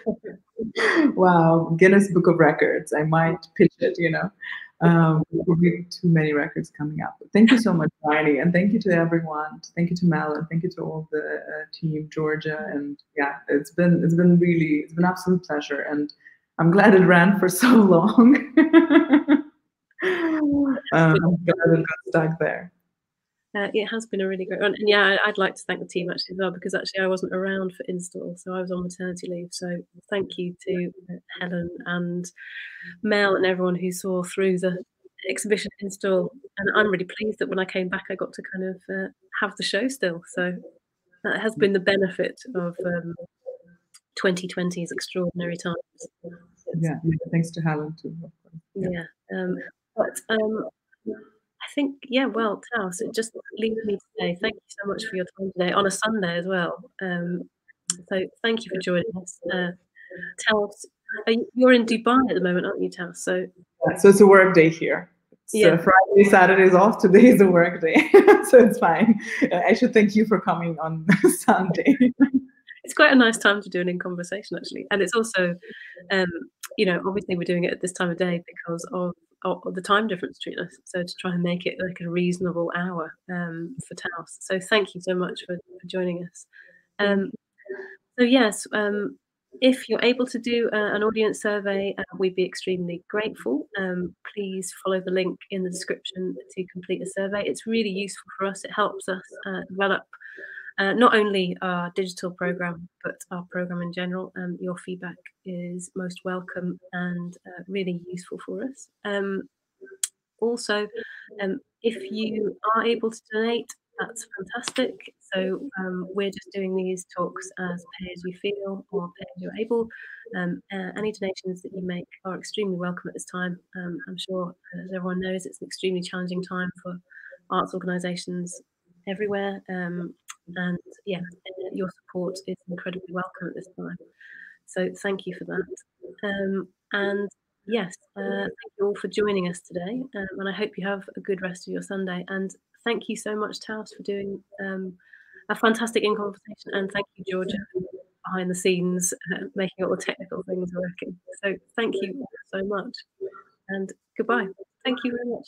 [SPEAKER 1] Tetley.
[SPEAKER 2] wow, Guinness Book of Records. I might pitch it, you know. Um, too many records coming up. But thank you so much, Bryony, and thank you to everyone. Thank you to Mel, and thank you to all the uh, team, Georgia, and yeah, it's been it's been really it's been absolute pleasure, and I'm glad it ran for so long. um, I'm glad it got stuck there.
[SPEAKER 1] Uh, it has been a really great run, and yeah, I'd like to thank the team actually as well because actually I wasn't around for install, so I was on maternity leave. So thank you to uh, Helen and Mel and everyone who saw through the exhibition install. And I'm really pleased that when I came back, I got to kind of uh, have the show still. So that has been the benefit of um, 2020's extraordinary times.
[SPEAKER 2] Yeah, thanks to Helen too.
[SPEAKER 1] Yeah, yeah um, but um, I think, yeah, well, Taus, it just leaves me to say thank you so much for your time today on a Sunday as well. Um, so thank you for joining us. Uh, Taus, you, are in Dubai at the moment, aren't you, Taus? So,
[SPEAKER 2] yeah, so it's a work day here. So yeah. Friday, Saturday is off. Today is a work day, so it's fine. I should thank you for coming on Sunday.
[SPEAKER 1] it's quite a nice time to do an in conversation, actually, and it's also, um, you know, obviously we're doing it at this time of day because of the time difference between us. So to try and make it like a reasonable hour um, for Taus. So thank you so much for, for joining us. Um, so yes, um, if you're able to do uh, an audience survey, uh, we'd be extremely grateful. Um, please follow the link in the description to complete the survey. It's really useful for us. It helps us uh, develop uh, not only our digital program, but our program in general. Um, your feedback is most welcome and uh, really useful for us. Um, also, um, if you are able to donate, that's fantastic. So um, we're just doing these talks as pay as you feel or pay as you're able. Uh, any donations that you make are extremely welcome at this time. Um, I'm sure, as everyone knows, it's an extremely challenging time for arts organisations everywhere. Um, and yeah, your support is incredibly welcome at this time. So thank you for that. Um, and yes, uh, thank you all for joining us today. Um, and I hope you have a good rest of your Sunday. And thank you so much, Taus, for doing um, a fantastic in conversation. And thank you, Georgia, behind the scenes, uh, making all the technical things working. So thank you so much. And goodbye. Thank you very much.